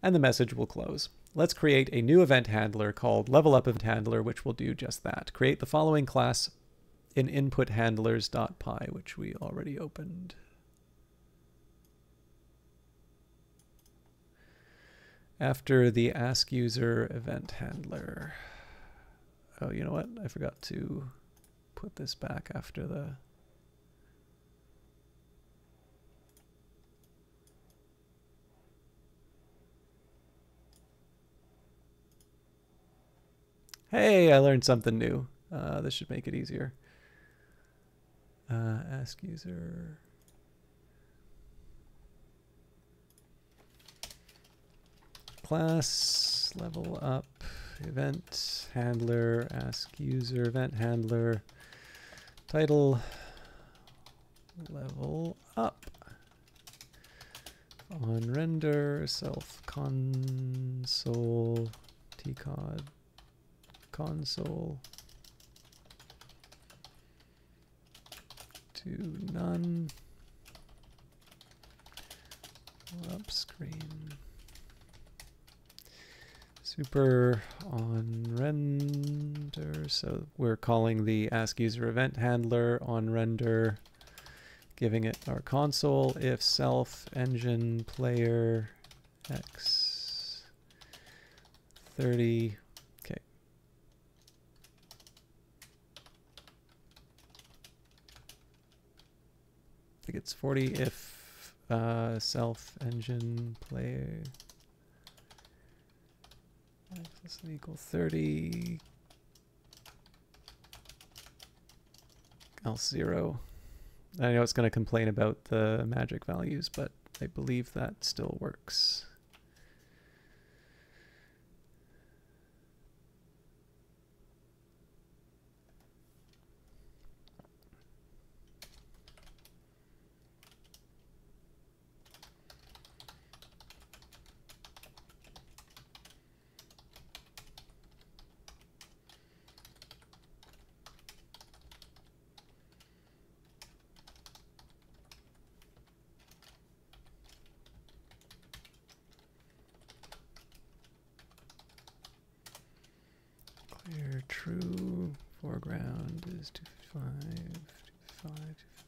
and the message will close. Let's create a new event handler called level up event handler, which will do just that. Create the following class in input handlers.py, which we already opened. After the ask user event handler. Oh, you know what? I forgot to put this back after the Hey, I learned something new. Uh, this should make it easier. Uh, ask user. Class, level up, event handler, ask user, event handler, title, level up. on render self console tcod console to none. Up screen super on render. So we're calling the ask user event handler on render giving it our console if self engine player x 30 okay I think it's 40 if uh, self engine player. X equal 30 else 0 I know it's going to complain about the magic values, but I believe that still works. Clear true. Foreground is 255, 255,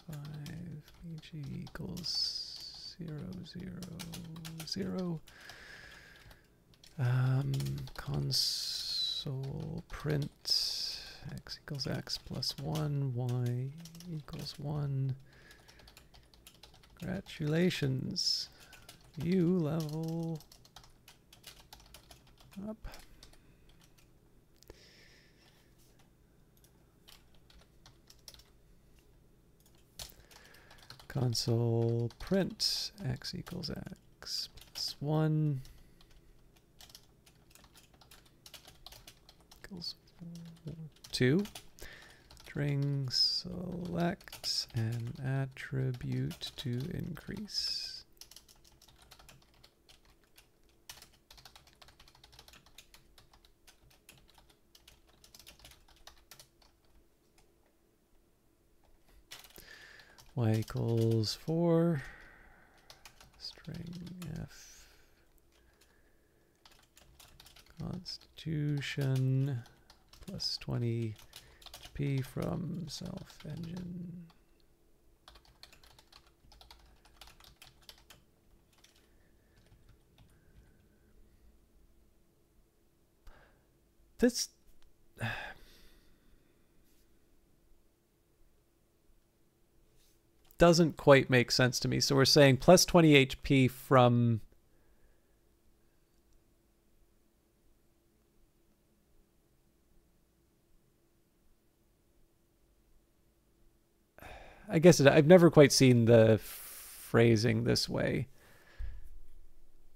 255. BG equals 0, 0, 0. Um, console print x equals x plus 1, y equals 1. Congratulations. You level up. console print x equals x 1 equals 2 string select an attribute to increase. Y equals 4 string f constitution plus 20 HP from self engine this doesn't quite make sense to me. So we're saying plus 20 HP from I guess it, I've never quite seen the phrasing this way.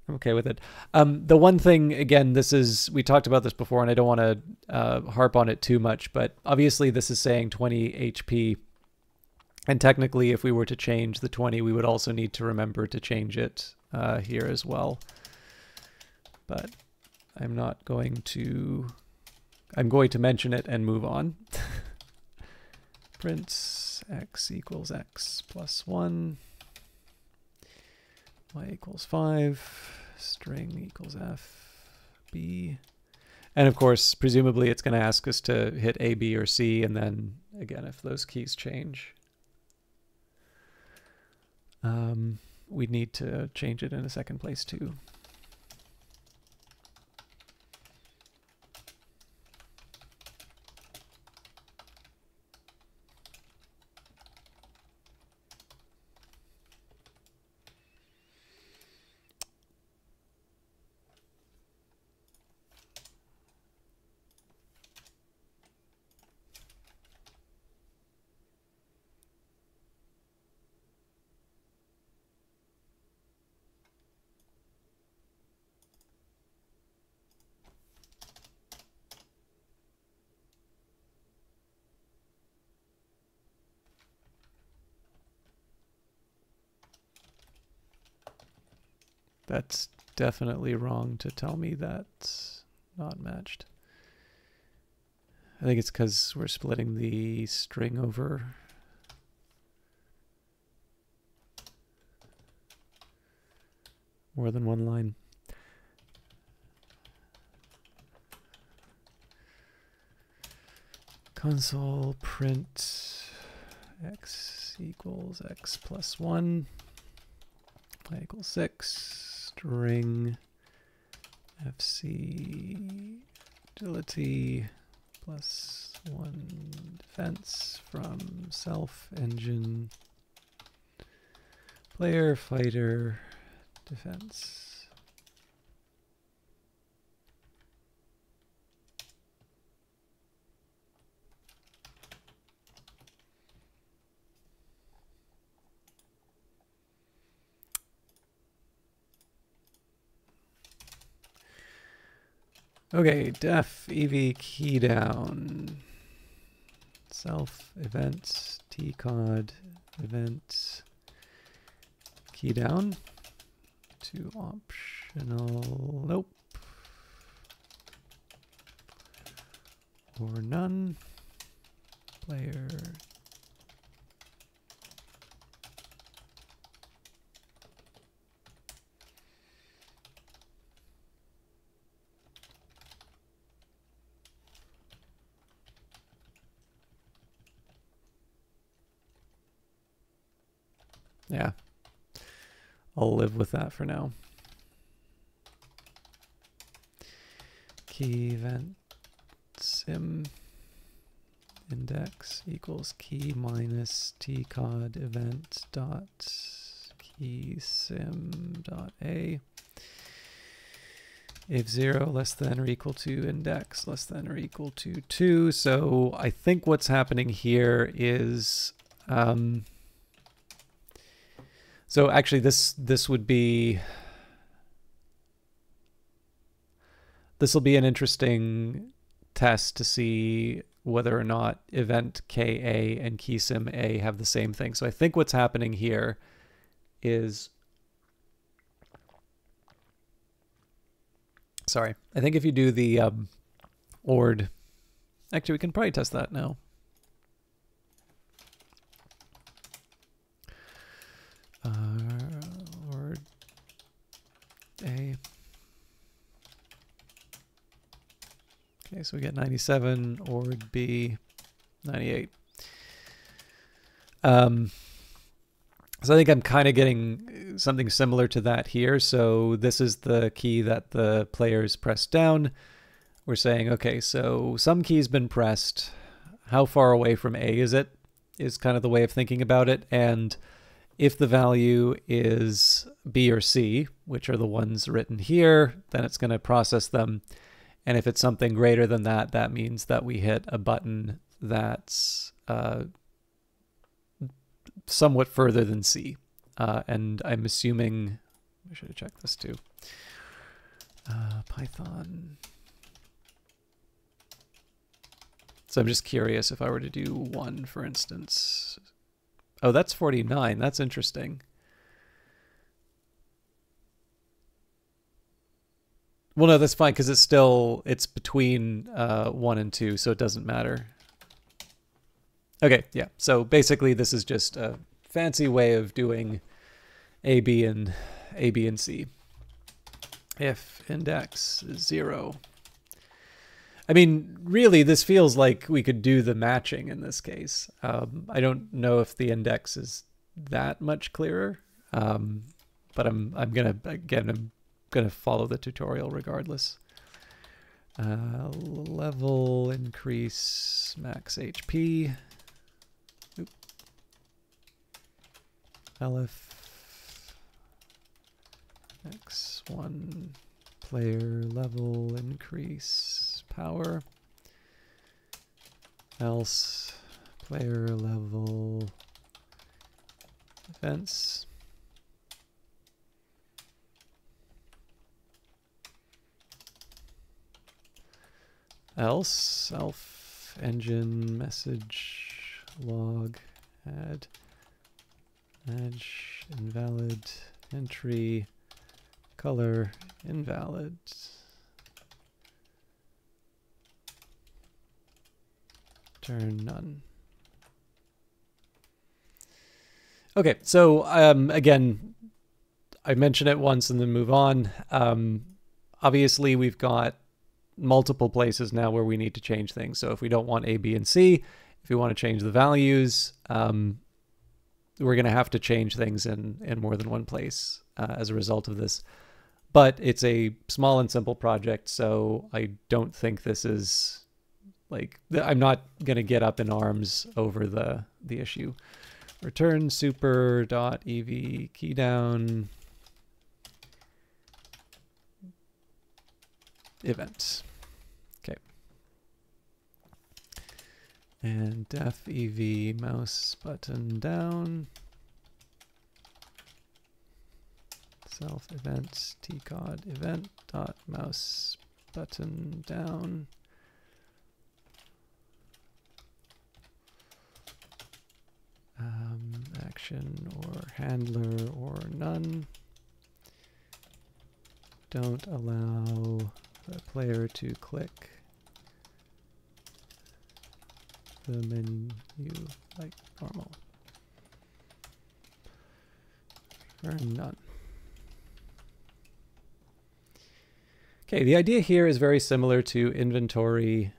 I'm okay with it. Um, the one thing, again, this is, we talked about this before and I don't want to uh, harp on it too much, but obviously this is saying 20 HP and technically, if we were to change the 20, we would also need to remember to change it uh, here as well. But I'm not going to... I'm going to mention it and move on. Print x equals x plus 1. y equals 5. String equals f. b. And of course, presumably it's going to ask us to hit A, B, or C, and then, again, if those keys change, um, we need to change it in a second place too. That's definitely wrong to tell me that's not matched. I think it's because we're splitting the string over more than one line. Console print x equals x plus 1 y equals 6 string fc agility plus 1 defense from self engine player fighter defense Okay, def ev key down. Self events tcod events. Key down. To optional nope. Or none. Player Yeah. I'll live with that for now. Key event sim index equals key minus tcod event dot KeySym dot a if 0 less than or equal to index less than or equal to 2 so I think what's happening here is um, so actually this this would be this will be an interesting test to see whether or not event KA and KeySym A have the same thing. So I think what's happening here is sorry. I think if you do the um, ORD, actually we can probably test that now. Uh, or A. Okay, so we get 97 or B 98. Um, so I think I'm kind of getting something similar to that here. So this is the key that the players press down. We're saying, okay, so some key's been pressed. How far away from A is it? Is kind of the way of thinking about it. And if the value is B or C, which are the ones written here, then it's going to process them. And if it's something greater than that, that means that we hit a button that's uh, somewhat further than C. Uh, and I'm assuming, I should have checked this too. Uh, Python. So I'm just curious if I were to do one, for instance, Oh, that's 49. That's interesting. Well, no, that's fine because it's still, it's between uh, 1 and 2, so it doesn't matter. Okay, yeah. So basically this is just a fancy way of doing A, B, and A, B, and C. If index is 0, I mean, really, this feels like we could do the matching in this case. Um, I don't know if the index is that much clearer, um, but I'm I'm gonna again I'm gonna follow the tutorial regardless. Uh, level increase max HP. LF X1 player level increase power. Else player level defense. Else self engine message log add edge invalid entry color invalid. Turn none. Okay, so um, again, I mention it once and then move on. Um, obviously, we've got multiple places now where we need to change things. So if we don't want A, B, and C, if we want to change the values, um, we're going to have to change things in, in more than one place uh, as a result of this. But it's a small and simple project, so I don't think this is like I'm not going to get up in arms over the the issue. Return super dot ev key down event. Okay. And def ev mouse button down. Self event tcod event dot mouse button down. Um, action or handler or none. Don't allow the player to click the menu like normal. Or none. Okay, the idea here is very similar to inventory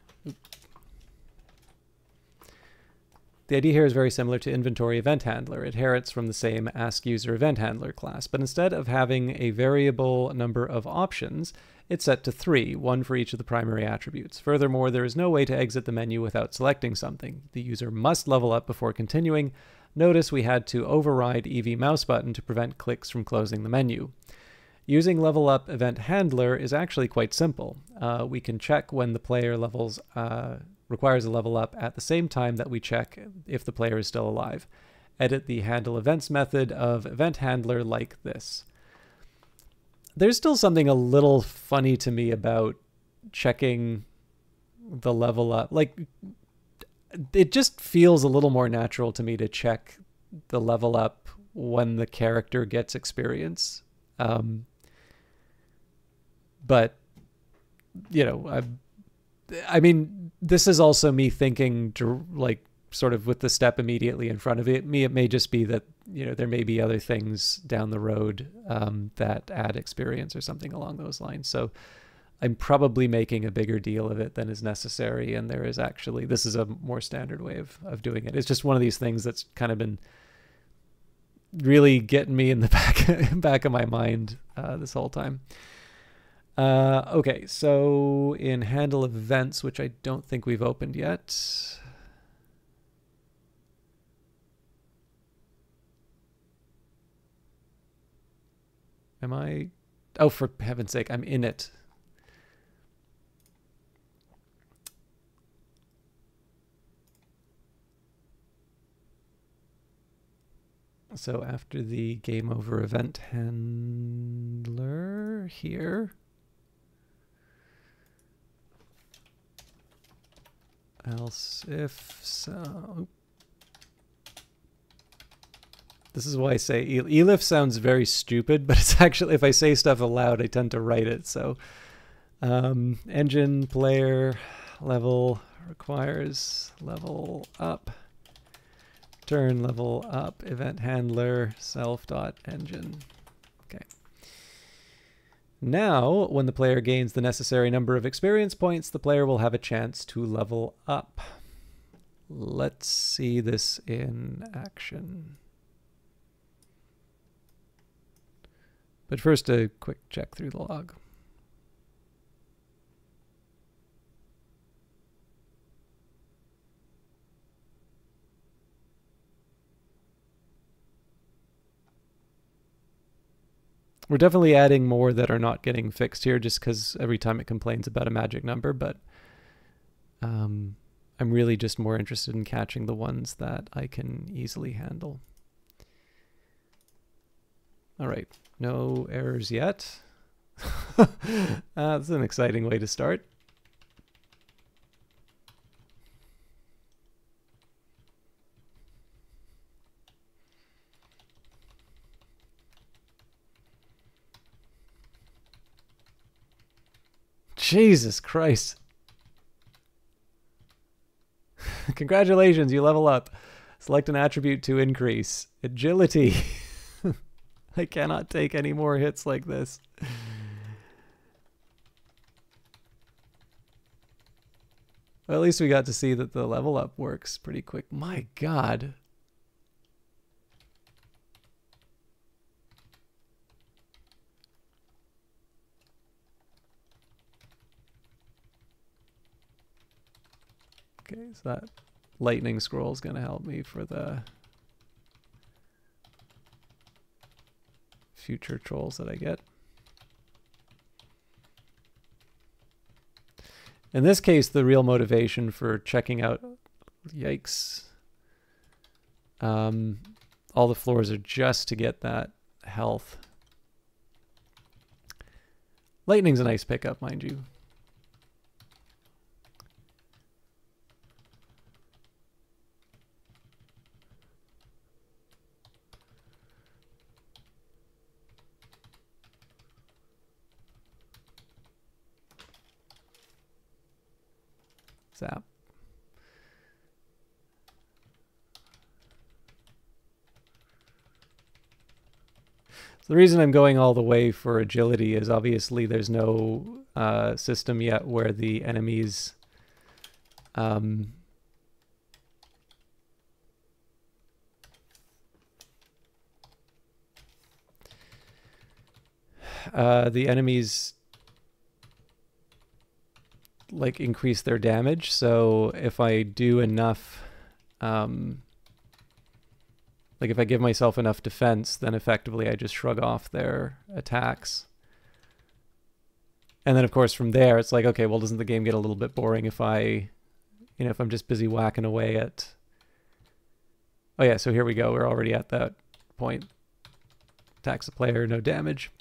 The idea here is very similar to inventory event handler. It inherits from the same ask user event handler class, but instead of having a variable number of options, it's set to three, one for each of the primary attributes. Furthermore, there is no way to exit the menu without selecting something. The user must level up before continuing. Notice we had to override EV mouse button to prevent clicks from closing the menu. Using level up event handler is actually quite simple. Uh, we can check when the player levels uh, requires a level up at the same time that we check if the player is still alive. Edit the handle events method of event handler like this. There's still something a little funny to me about checking the level up. Like, it just feels a little more natural to me to check the level up when the character gets experience. Um, but, you know, I, I mean, this is also me thinking to like sort of with the step immediately in front of it. Me, it may just be that you know there may be other things down the road um, that add experience or something along those lines. So I'm probably making a bigger deal of it than is necessary, and there is actually this is a more standard way of of doing it. It's just one of these things that's kind of been really getting me in the back back of my mind uh, this whole time. Uh, okay, so in handle events, which I don't think we've opened yet. Am I? Oh, for heaven's sake, I'm in it. So after the game over event handler here. Else if so. This is why I say elif sounds very stupid, but it's actually if I say stuff aloud, I tend to write it. So um, engine player level requires level up. Turn level up event handler self dot engine. Now, when the player gains the necessary number of experience points, the player will have a chance to level up. Let's see this in action. But first, a quick check through the log. We're definitely adding more that are not getting fixed here just because every time it complains about a magic number, but um, I'm really just more interested in catching the ones that I can easily handle. All right, no errors yet. uh, that's an exciting way to start. Jesus Christ. Congratulations, you level up. Select an attribute to increase. Agility. I cannot take any more hits like this. Well, at least we got to see that the level up works pretty quick. My god. Okay, so that lightning scroll is going to help me for the future trolls that I get. In this case, the real motivation for checking out, yikes, um, all the floors are just to get that health. Lightning's a nice pickup, mind you. Zap. So the reason I'm going all the way for agility is obviously there's no uh, system yet where the enemies um, uh, the enemies like increase their damage. So if I do enough, um, like if I give myself enough defense, then effectively I just shrug off their attacks. And then of course from there it's like, okay, well doesn't the game get a little bit boring if I, you know, if I'm just busy whacking away at, oh yeah, so here we go. We're already at that point. Attacks the player, no damage.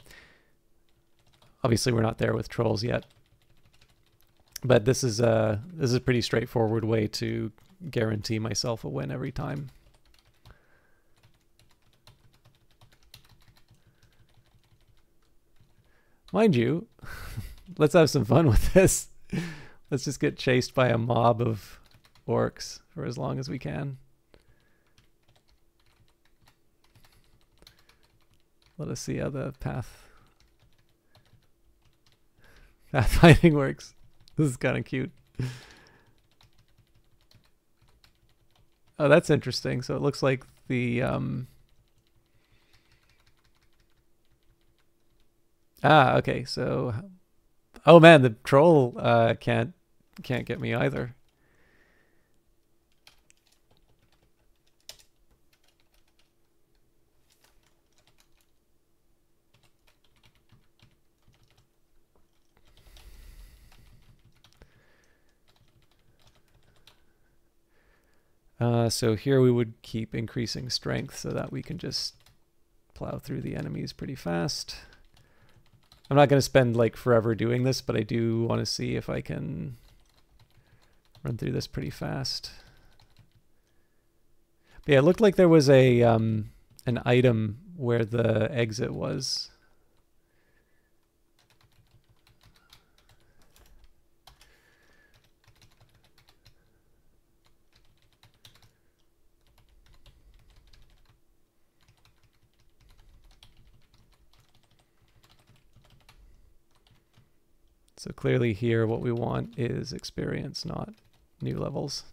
Obviously we're not there with trolls yet but this is a this is a pretty straightforward way to guarantee myself a win every time. Mind you, let's have some fun with this. Let's just get chased by a mob of orcs for as long as we can. Let us see how the path pathfinding works. this is kind of cute. Oh, that's interesting. So it looks like the um Ah, okay. So Oh man, the troll uh can't can't get me either. Uh, so here we would keep increasing strength so that we can just plow through the enemies pretty fast. I'm not going to spend like forever doing this, but I do want to see if I can run through this pretty fast. But yeah, it looked like there was a um, an item where the exit was. So clearly here what we want is experience, not new levels.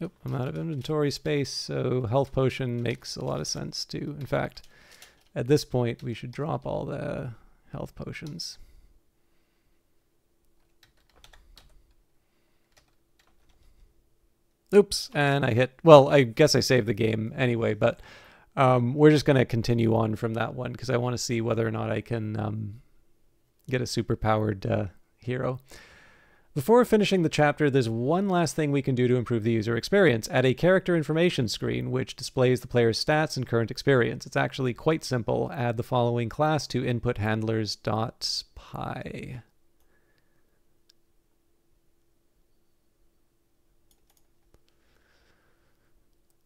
Nope, I'm out of inventory space, so health potion makes a lot of sense too. In fact, at this point, we should drop all the health potions. oops, and I hit, well, I guess I saved the game anyway, but um, we're just going to continue on from that one because I want to see whether or not I can um, get a super powered uh, hero. Before finishing the chapter, there's one last thing we can do to improve the user experience. Add a character information screen, which displays the player's stats and current experience. It's actually quite simple. Add the following class to inputhandlers.py.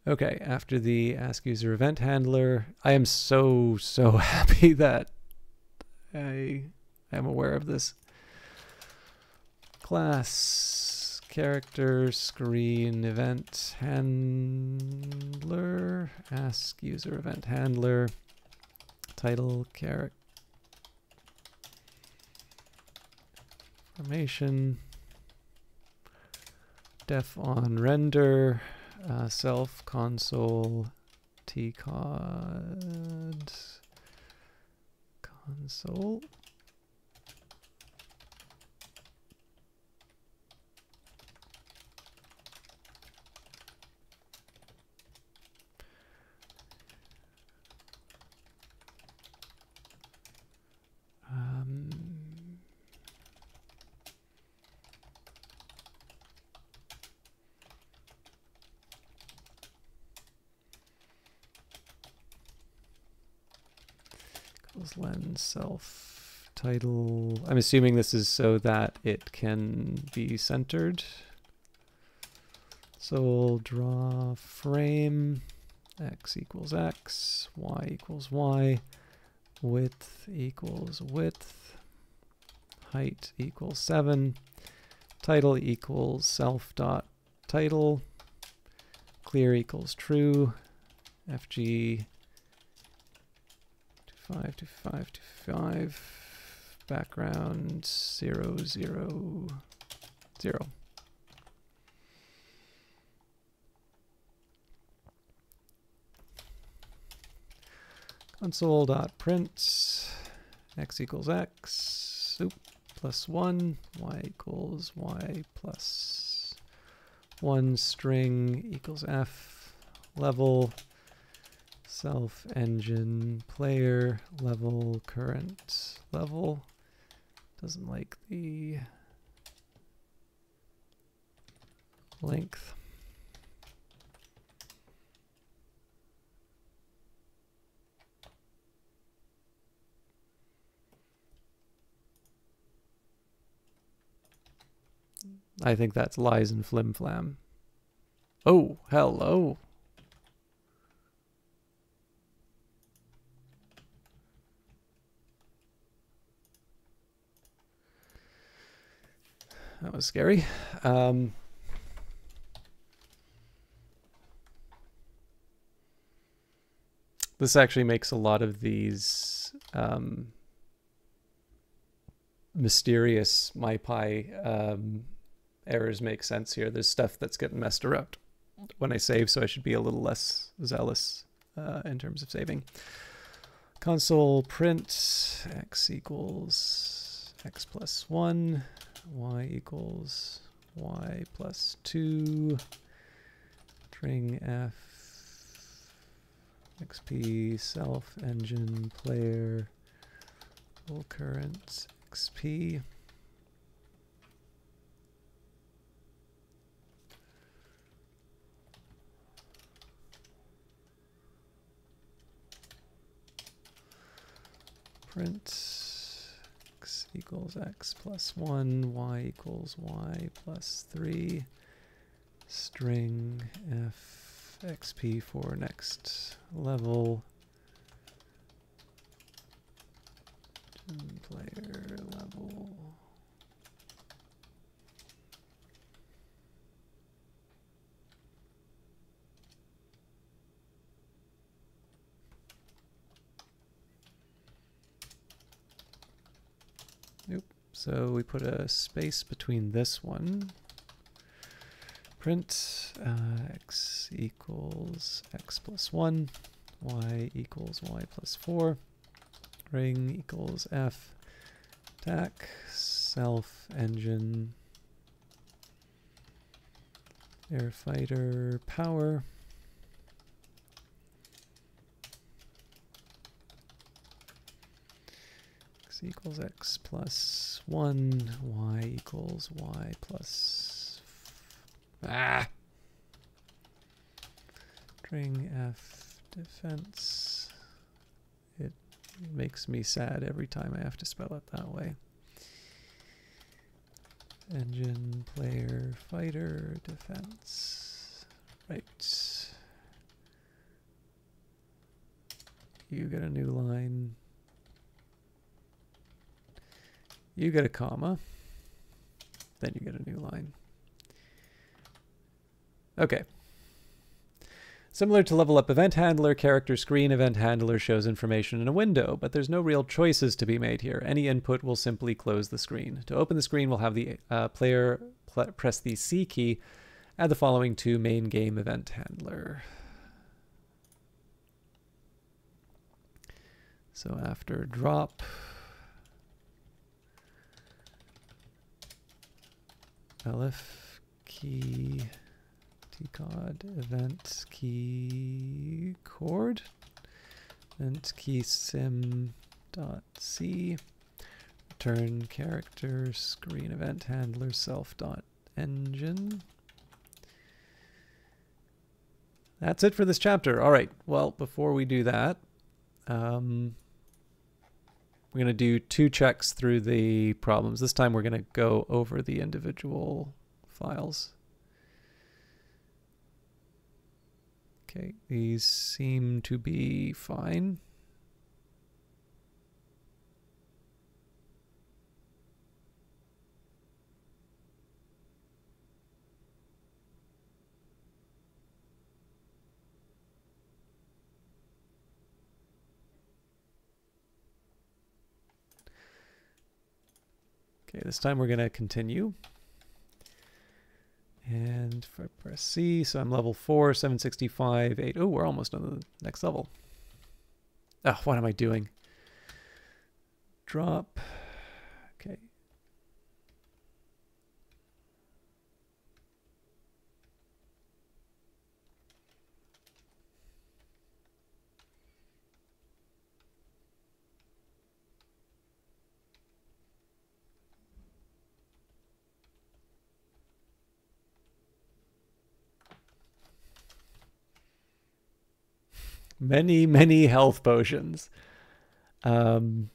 Okay, after the ask user event handler, I am so, so happy that I am aware of this class character screen event handler ask user event handler title character information def on render uh, self console tcod console lens self title. I'm assuming this is so that it can be centered. So we'll draw frame x equals x, y equals y width equals width, height equals 7, title equals self dot title, clear equals true, fg to 5 to 5 to 5, background 0 0 0. console.print x equals x, oop, plus 1, y equals y plus 1 string equals f, level, self engine player, level, current level. Doesn't like the length. I think that's lies and flim flam. Oh, hello. That was scary. Um, this actually makes a lot of these um, mysterious MyPy um, errors make sense here. There's stuff that's getting messed around when I save, so I should be a little less zealous uh, in terms of saving. Console print x equals x plus 1, y equals y plus 2, string f, xp self engine player, full current xp. print equals x plus 1, y equals y plus 3, string f xp for next level, player level. So we put a space between this one. Print uh, x equals x plus 1, y equals y plus 4, ring equals f, tac, self engine, air fighter, power. x equals x plus 1, y equals y plus... Ah! String f defense. It makes me sad every time I have to spell it that way. Engine, player, fighter, defense. Right. You get a new line. You get a comma. Then you get a new line. Okay. Similar to Level Up Event Handler, Character Screen Event Handler shows information in a window, but there's no real choices to be made here. Any input will simply close the screen. To open the screen, we'll have the uh, player pl press the C key, add the following to main game event handler. So after drop, elif key tcod event key chord event KeySym dot c return character screen event handler self dot engine. That's it for this chapter. All right. Well before we do that um, we're going to do two checks through the problems. This time we're going to go over the individual files. Okay, these seem to be fine. Okay, this time we're going to continue. And if I press C, so I'm level 4, 765, 8. Oh, we're almost on the next level. Oh, what am I doing? Drop. Okay. Many, many health potions. Um,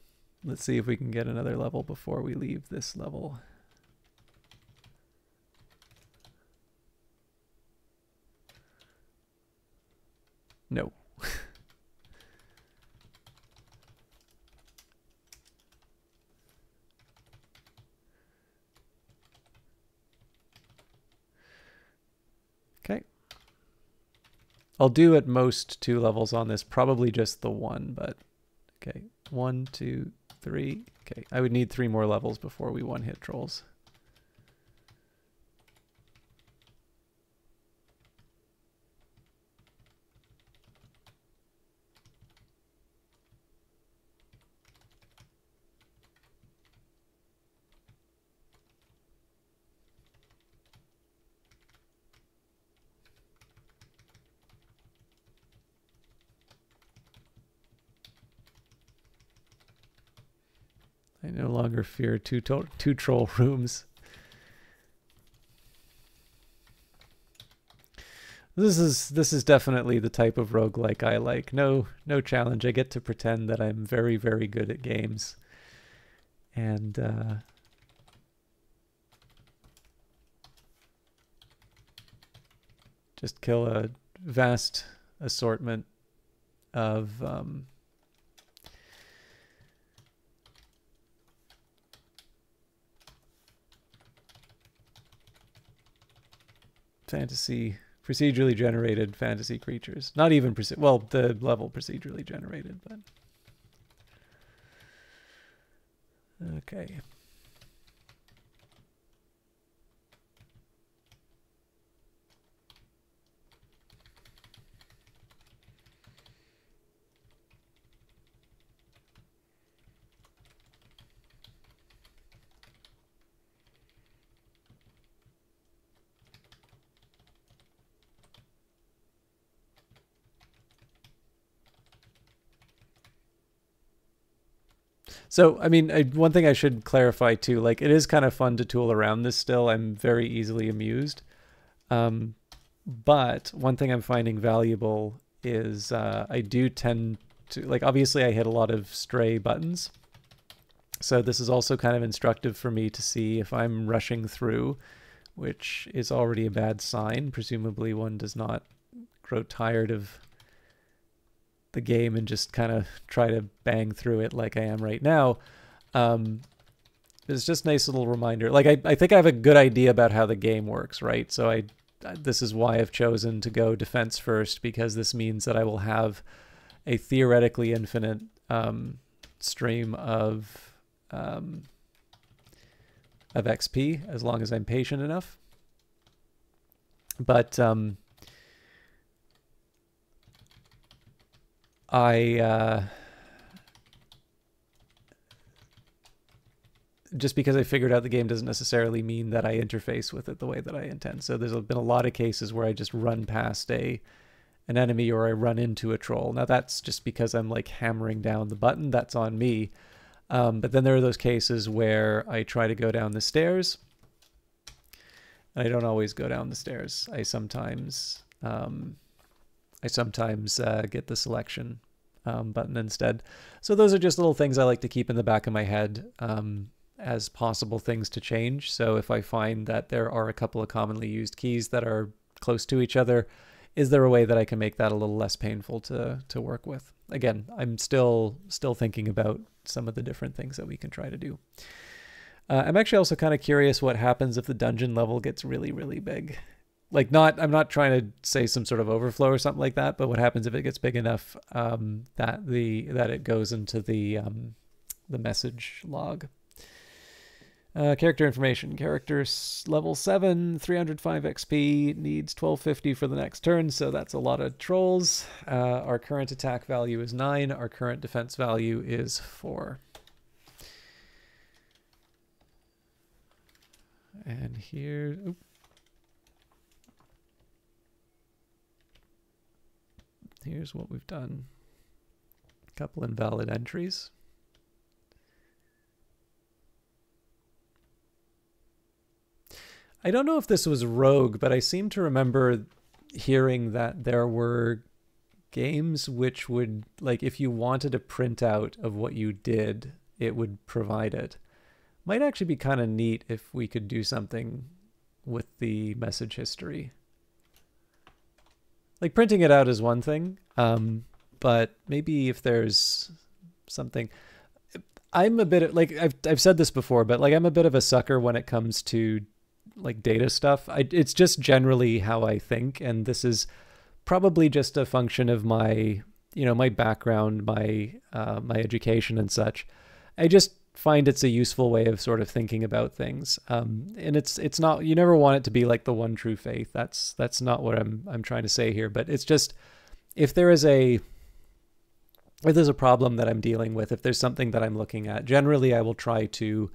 let's see if we can get another level before we leave this level. No. okay. I'll do at most two levels on this, probably just the one, but okay. One, two, three. Okay, I would need three more levels before we one hit trolls. I no longer fear two, two troll rooms. This is this is definitely the type of roguelike I like. No no challenge. I get to pretend that I'm very, very good at games. And uh, just kill a vast assortment of um, fantasy procedurally generated fantasy creatures. Not even well, the level procedurally generated, but okay. So, I mean, I, one thing I should clarify too, like it is kind of fun to tool around this still. I'm very easily amused. Um, but one thing I'm finding valuable is uh, I do tend to, like, obviously I hit a lot of stray buttons. So this is also kind of instructive for me to see if I'm rushing through, which is already a bad sign. Presumably one does not grow tired of the game and just kind of try to bang through it like I am right now. Um, it's just a nice little reminder. Like I, I think I have a good idea about how the game works, right? So I, this is why I've chosen to go defense first because this means that I will have a theoretically infinite um, stream of um, of XP as long as I'm patient enough. But um, I uh, just because I figured out the game doesn't necessarily mean that I interface with it the way that I intend. So there's been a lot of cases where I just run past a an enemy or I run into a troll. Now that's just because I'm like hammering down the button. That's on me. Um, but then there are those cases where I try to go down the stairs. And I don't always go down the stairs. I sometimes um, I sometimes uh, get the selection um, button instead. So those are just little things I like to keep in the back of my head um, as possible things to change. So if I find that there are a couple of commonly used keys that are close to each other, is there a way that I can make that a little less painful to to work with? Again, I'm still still thinking about some of the different things that we can try to do. Uh, I'm actually also kind of curious what happens if the dungeon level gets really, really big like not i'm not trying to say some sort of overflow or something like that but what happens if it gets big enough um, that the that it goes into the um, the message log? Uh, character information. Character level 7 305 xp needs 1250 for the next turn so that's a lot of trolls. Uh, our current attack value is 9 our current defense value is 4 and here oops, Here's what we've done. A couple invalid entries. I don't know if this was Rogue, but I seem to remember hearing that there were games which would, like, if you wanted a printout of what you did, it would provide it. Might actually be kind of neat if we could do something with the message history like printing it out is one thing, um, but maybe if there's something, I'm a bit like I've I've said this before, but like I'm a bit of a sucker when it comes to like data stuff. I, it's just generally how I think, and this is probably just a function of my you know my background, my uh, my education and such. I just find it's a useful way of sort of thinking about things. Um, and it's it's not you never want it to be like the one true faith. That's that's not what I'm I'm trying to say here. But it's just if there is a if there's a problem that I'm dealing with, if there's something that I'm looking at, generally I will try to,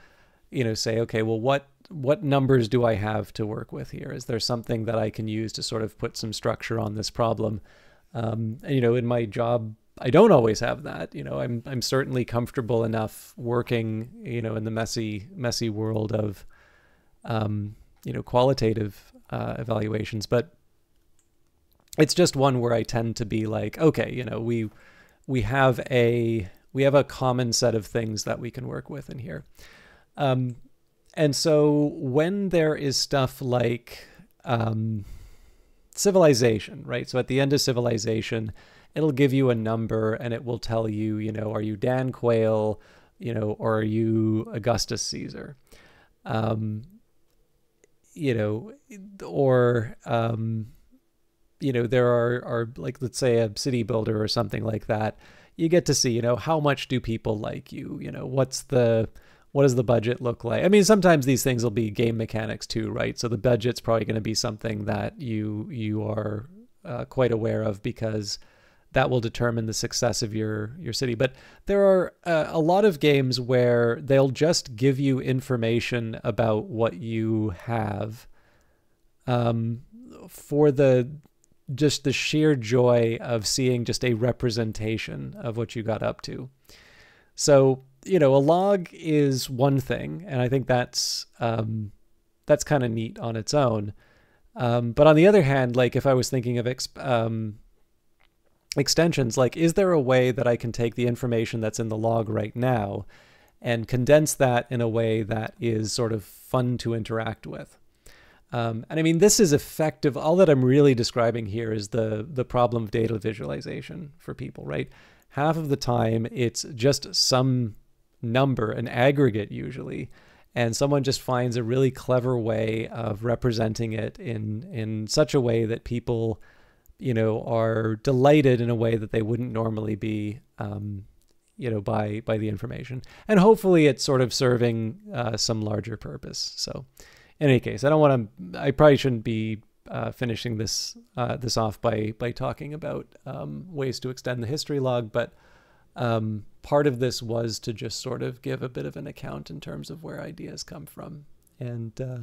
you know, say, okay, well, what what numbers do I have to work with here? Is there something that I can use to sort of put some structure on this problem? Um, and, you know, in my job I don't always have that. You know, I'm I'm certainly comfortable enough working, you know, in the messy messy world of, um, you know, qualitative uh, evaluations. But it's just one where I tend to be like, okay, you know, we we have a we have a common set of things that we can work with in here. Um, and so when there is stuff like um, civilization, right? So at the end of civilization it'll give you a number and it will tell you, you know, are you Dan Quayle, you know, or are you Augustus Caesar? Um, you know, or, um, you know, there are, are like, let's say a city builder or something like that. You get to see, you know, how much do people like you? You know, what's the, what does the budget look like? I mean, sometimes these things will be game mechanics too, right? So the budget's probably going to be something that you you are uh, quite aware of because that will determine the success of your your city. But there are uh, a lot of games where they'll just give you information about what you have um, for the just the sheer joy of seeing just a representation of what you got up to. So you know, a log is one thing, and I think that's um, that's kind of neat on its own. Um, but on the other hand, like if I was thinking of exp- um, extensions, like is there a way that I can take the information that's in the log right now and condense that in a way that is sort of fun to interact with? Um, and I mean, this is effective. All that I'm really describing here is the the problem of data visualization for people, right? Half of the time, it's just some number, an aggregate usually, and someone just finds a really clever way of representing it in in such a way that people, you know, are delighted in a way that they wouldn't normally be. Um, you know, by by the information, and hopefully it's sort of serving uh, some larger purpose. So, in any case, I don't want to. I probably shouldn't be uh, finishing this uh, this off by by talking about um, ways to extend the history log, but um, part of this was to just sort of give a bit of an account in terms of where ideas come from, and uh,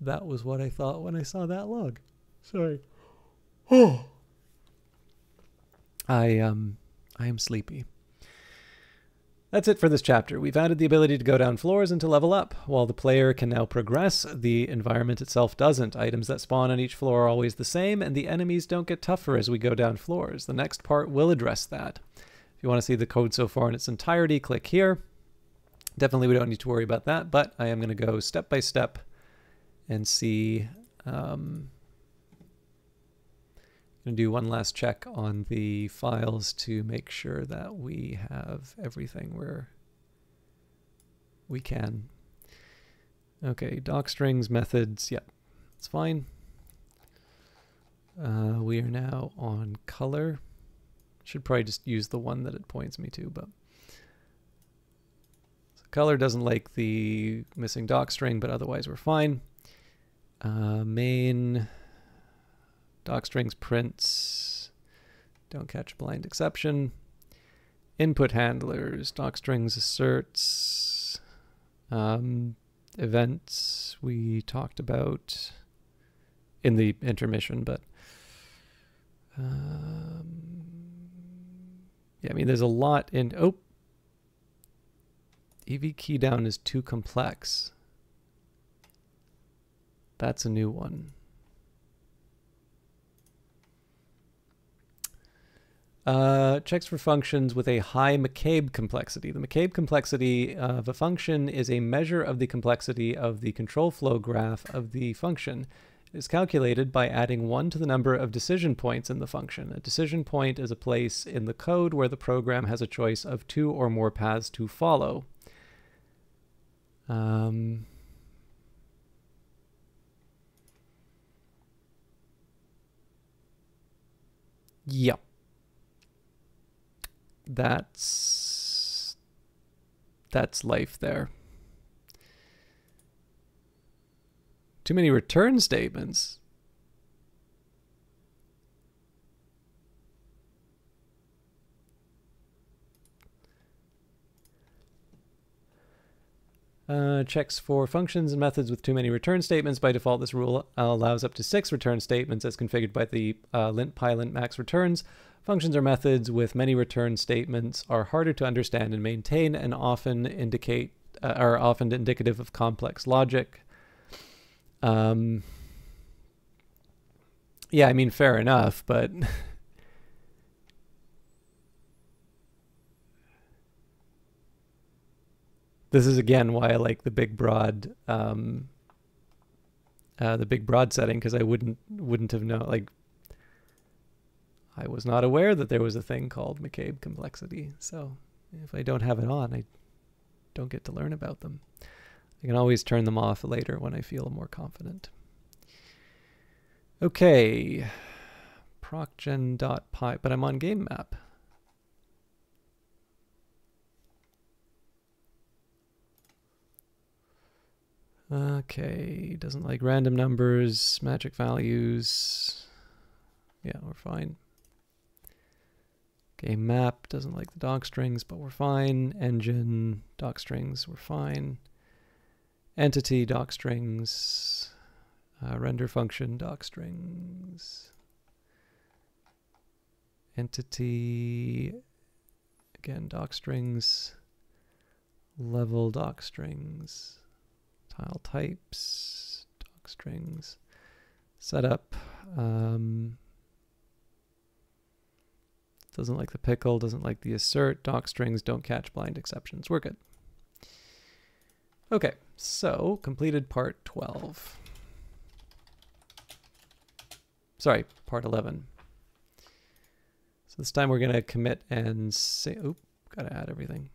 that was what I thought when I saw that log. Sorry. Oh. I um I am sleepy. That's it for this chapter. We've added the ability to go down floors and to level up. While the player can now progress, the environment itself doesn't. Items that spawn on each floor are always the same, and the enemies don't get tougher as we go down floors. The next part will address that. If you want to see the code so far in its entirety, click here. Definitely we don't need to worry about that, but I am going to go step by step and see um, going to do one last check on the files to make sure that we have everything where we can. Okay, docstrings, methods, yep, it's fine. Uh, we are now on color. Should probably just use the one that it points me to, but so color doesn't like the missing doc string, but otherwise we're fine. Uh, main doc strings prints, don't catch a blind exception. Input handlers, doc strings asserts, um, events we talked about in the intermission, but um, yeah, I mean, there's a lot in, oh, EV key down is too complex. That's a new one. Uh, checks for functions with a high McCabe complexity. The McCabe complexity of a function is a measure of the complexity of the control flow graph of the function. It is calculated by adding 1 to the number of decision points in the function. A decision point is a place in the code where the program has a choice of two or more paths to follow. Um, yep that's that's life there. Too many return statements. Uh, checks for functions and methods with too many return statements. By default, this rule allows up to six return statements as configured by the uh, lint pylint max returns. Functions or methods with many return statements are harder to understand and maintain and often indicate uh, are often indicative of complex logic. Um, yeah, I mean, fair enough, but this is again why I like the big broad, um, uh, the big broad setting because I wouldn't wouldn't have known like I was not aware that there was a thing called McCabe complexity. So if I don't have it on, I don't get to learn about them. I can always turn them off later when I feel more confident. Okay, procgen.py, but I'm on game map. Okay, doesn't like random numbers, magic values. Yeah, we're fine. Game map doesn't like the doc strings, but we're fine. Engine, doc strings, we're fine. Entity, doc strings. Uh, render function, doc strings. Entity, again, doc strings. level doc strings, tile types, doc strings, setup. Um, doesn't like the pickle, doesn't like the assert, doc strings don't catch blind exceptions. We're good. Okay, so completed part 12. Sorry, part 11. So this time we're going to commit and say, oop, got to add everything.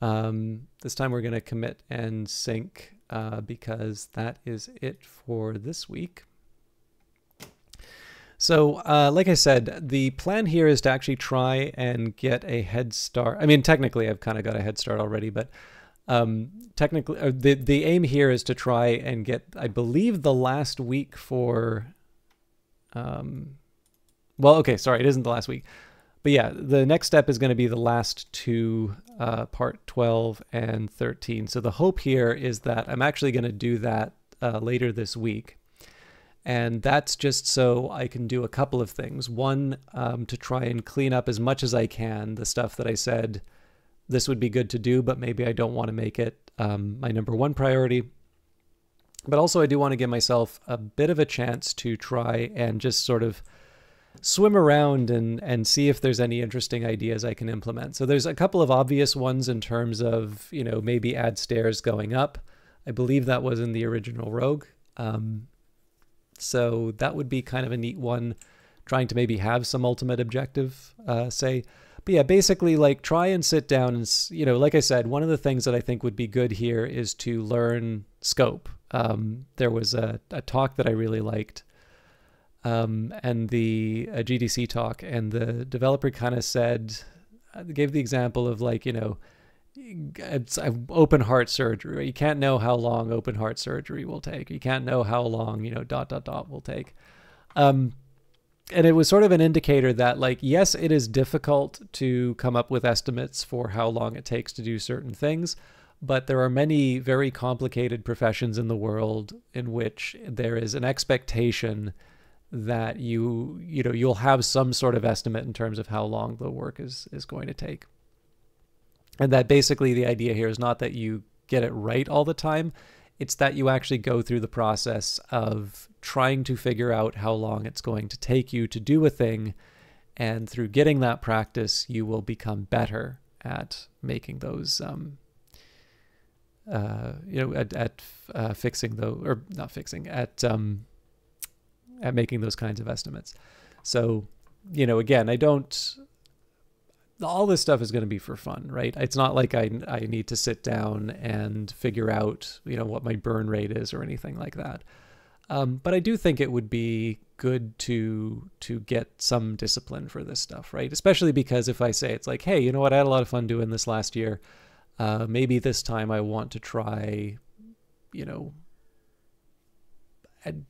Um, this time we're going to commit and sync uh, because that is it for this week. So, uh, like I said, the plan here is to actually try and get a head start. I mean, technically, I've kind of got a head start already, but um, technically, uh, the the aim here is to try and get, I believe, the last week for. Um, well, okay, sorry, it isn't the last week, but yeah, the next step is going to be the last two, uh, part 12 and 13. So the hope here is that I'm actually going to do that uh, later this week. And that's just so I can do a couple of things. One, um, to try and clean up as much as I can the stuff that I said this would be good to do, but maybe I don't want to make it um, my number one priority. But also, I do want to give myself a bit of a chance to try and just sort of swim around and and see if there's any interesting ideas I can implement. So there's a couple of obvious ones in terms of you know maybe add stairs going up. I believe that was in the original Rogue. Um, so that would be kind of a neat one, trying to maybe have some ultimate objective, uh, say. But yeah, basically, like try and sit down and, you know, like I said, one of the things that I think would be good here is to learn scope. Um, there was a, a talk that I really liked um, and the GDC talk, and the developer kind of said, uh, gave the example of like, you know, it's open heart surgery. You can't know how long open heart surgery will take. You can't know how long, you know, dot, dot, dot will take. Um, and it was sort of an indicator that, like, yes, it is difficult to come up with estimates for how long it takes to do certain things, but there are many very complicated professions in the world in which there is an expectation that you you know you'll have some sort of estimate in terms of how long the work is is going to take and that basically the idea here is not that you get it right all the time, it's that you actually go through the process of trying to figure out how long it's going to take you to do a thing. And through getting that practice, you will become better at making those, um, uh, you know, at, at uh, fixing those, or not fixing, at, um, at making those kinds of estimates. So, you know, again, I don't, all this stuff is going to be for fun, right? It's not like I, I need to sit down and figure out, you know, what my burn rate is or anything like that. Um, but I do think it would be good to to get some discipline for this stuff, right? Especially because if I say it's like, hey, you know what, I had a lot of fun doing this last year. Uh, maybe this time I want to try, you know,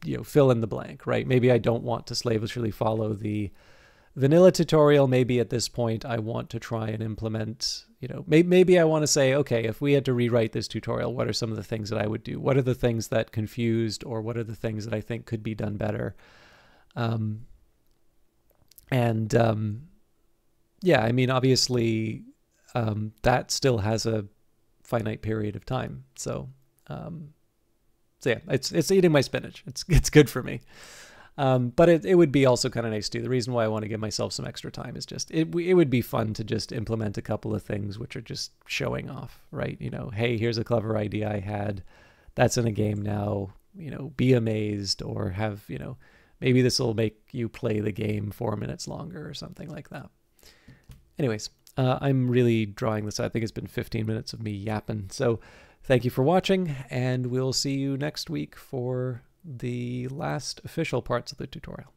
you know, fill in the blank, right? Maybe I don't want to slavishly follow the vanilla tutorial, maybe at this point I want to try and implement, you know, maybe, maybe I want to say, okay, if we had to rewrite this tutorial, what are some of the things that I would do? What are the things that confused or what are the things that I think could be done better? Um, and um, yeah, I mean, obviously um, that still has a finite period of time. So, um, so yeah, it's, it's eating my spinach. It's, it's good for me. Um, but it, it would be also kind of nice too. The reason why I want to give myself some extra time is just it, it would be fun to just implement a couple of things which are just showing off, right? You know, hey, here's a clever idea I had. That's in a game now. You know, be amazed or have, you know, maybe this will make you play the game four minutes longer or something like that. Anyways, uh, I'm really drawing this. I think it's been 15 minutes of me yapping. So thank you for watching, and we'll see you next week for the last official parts of the tutorial.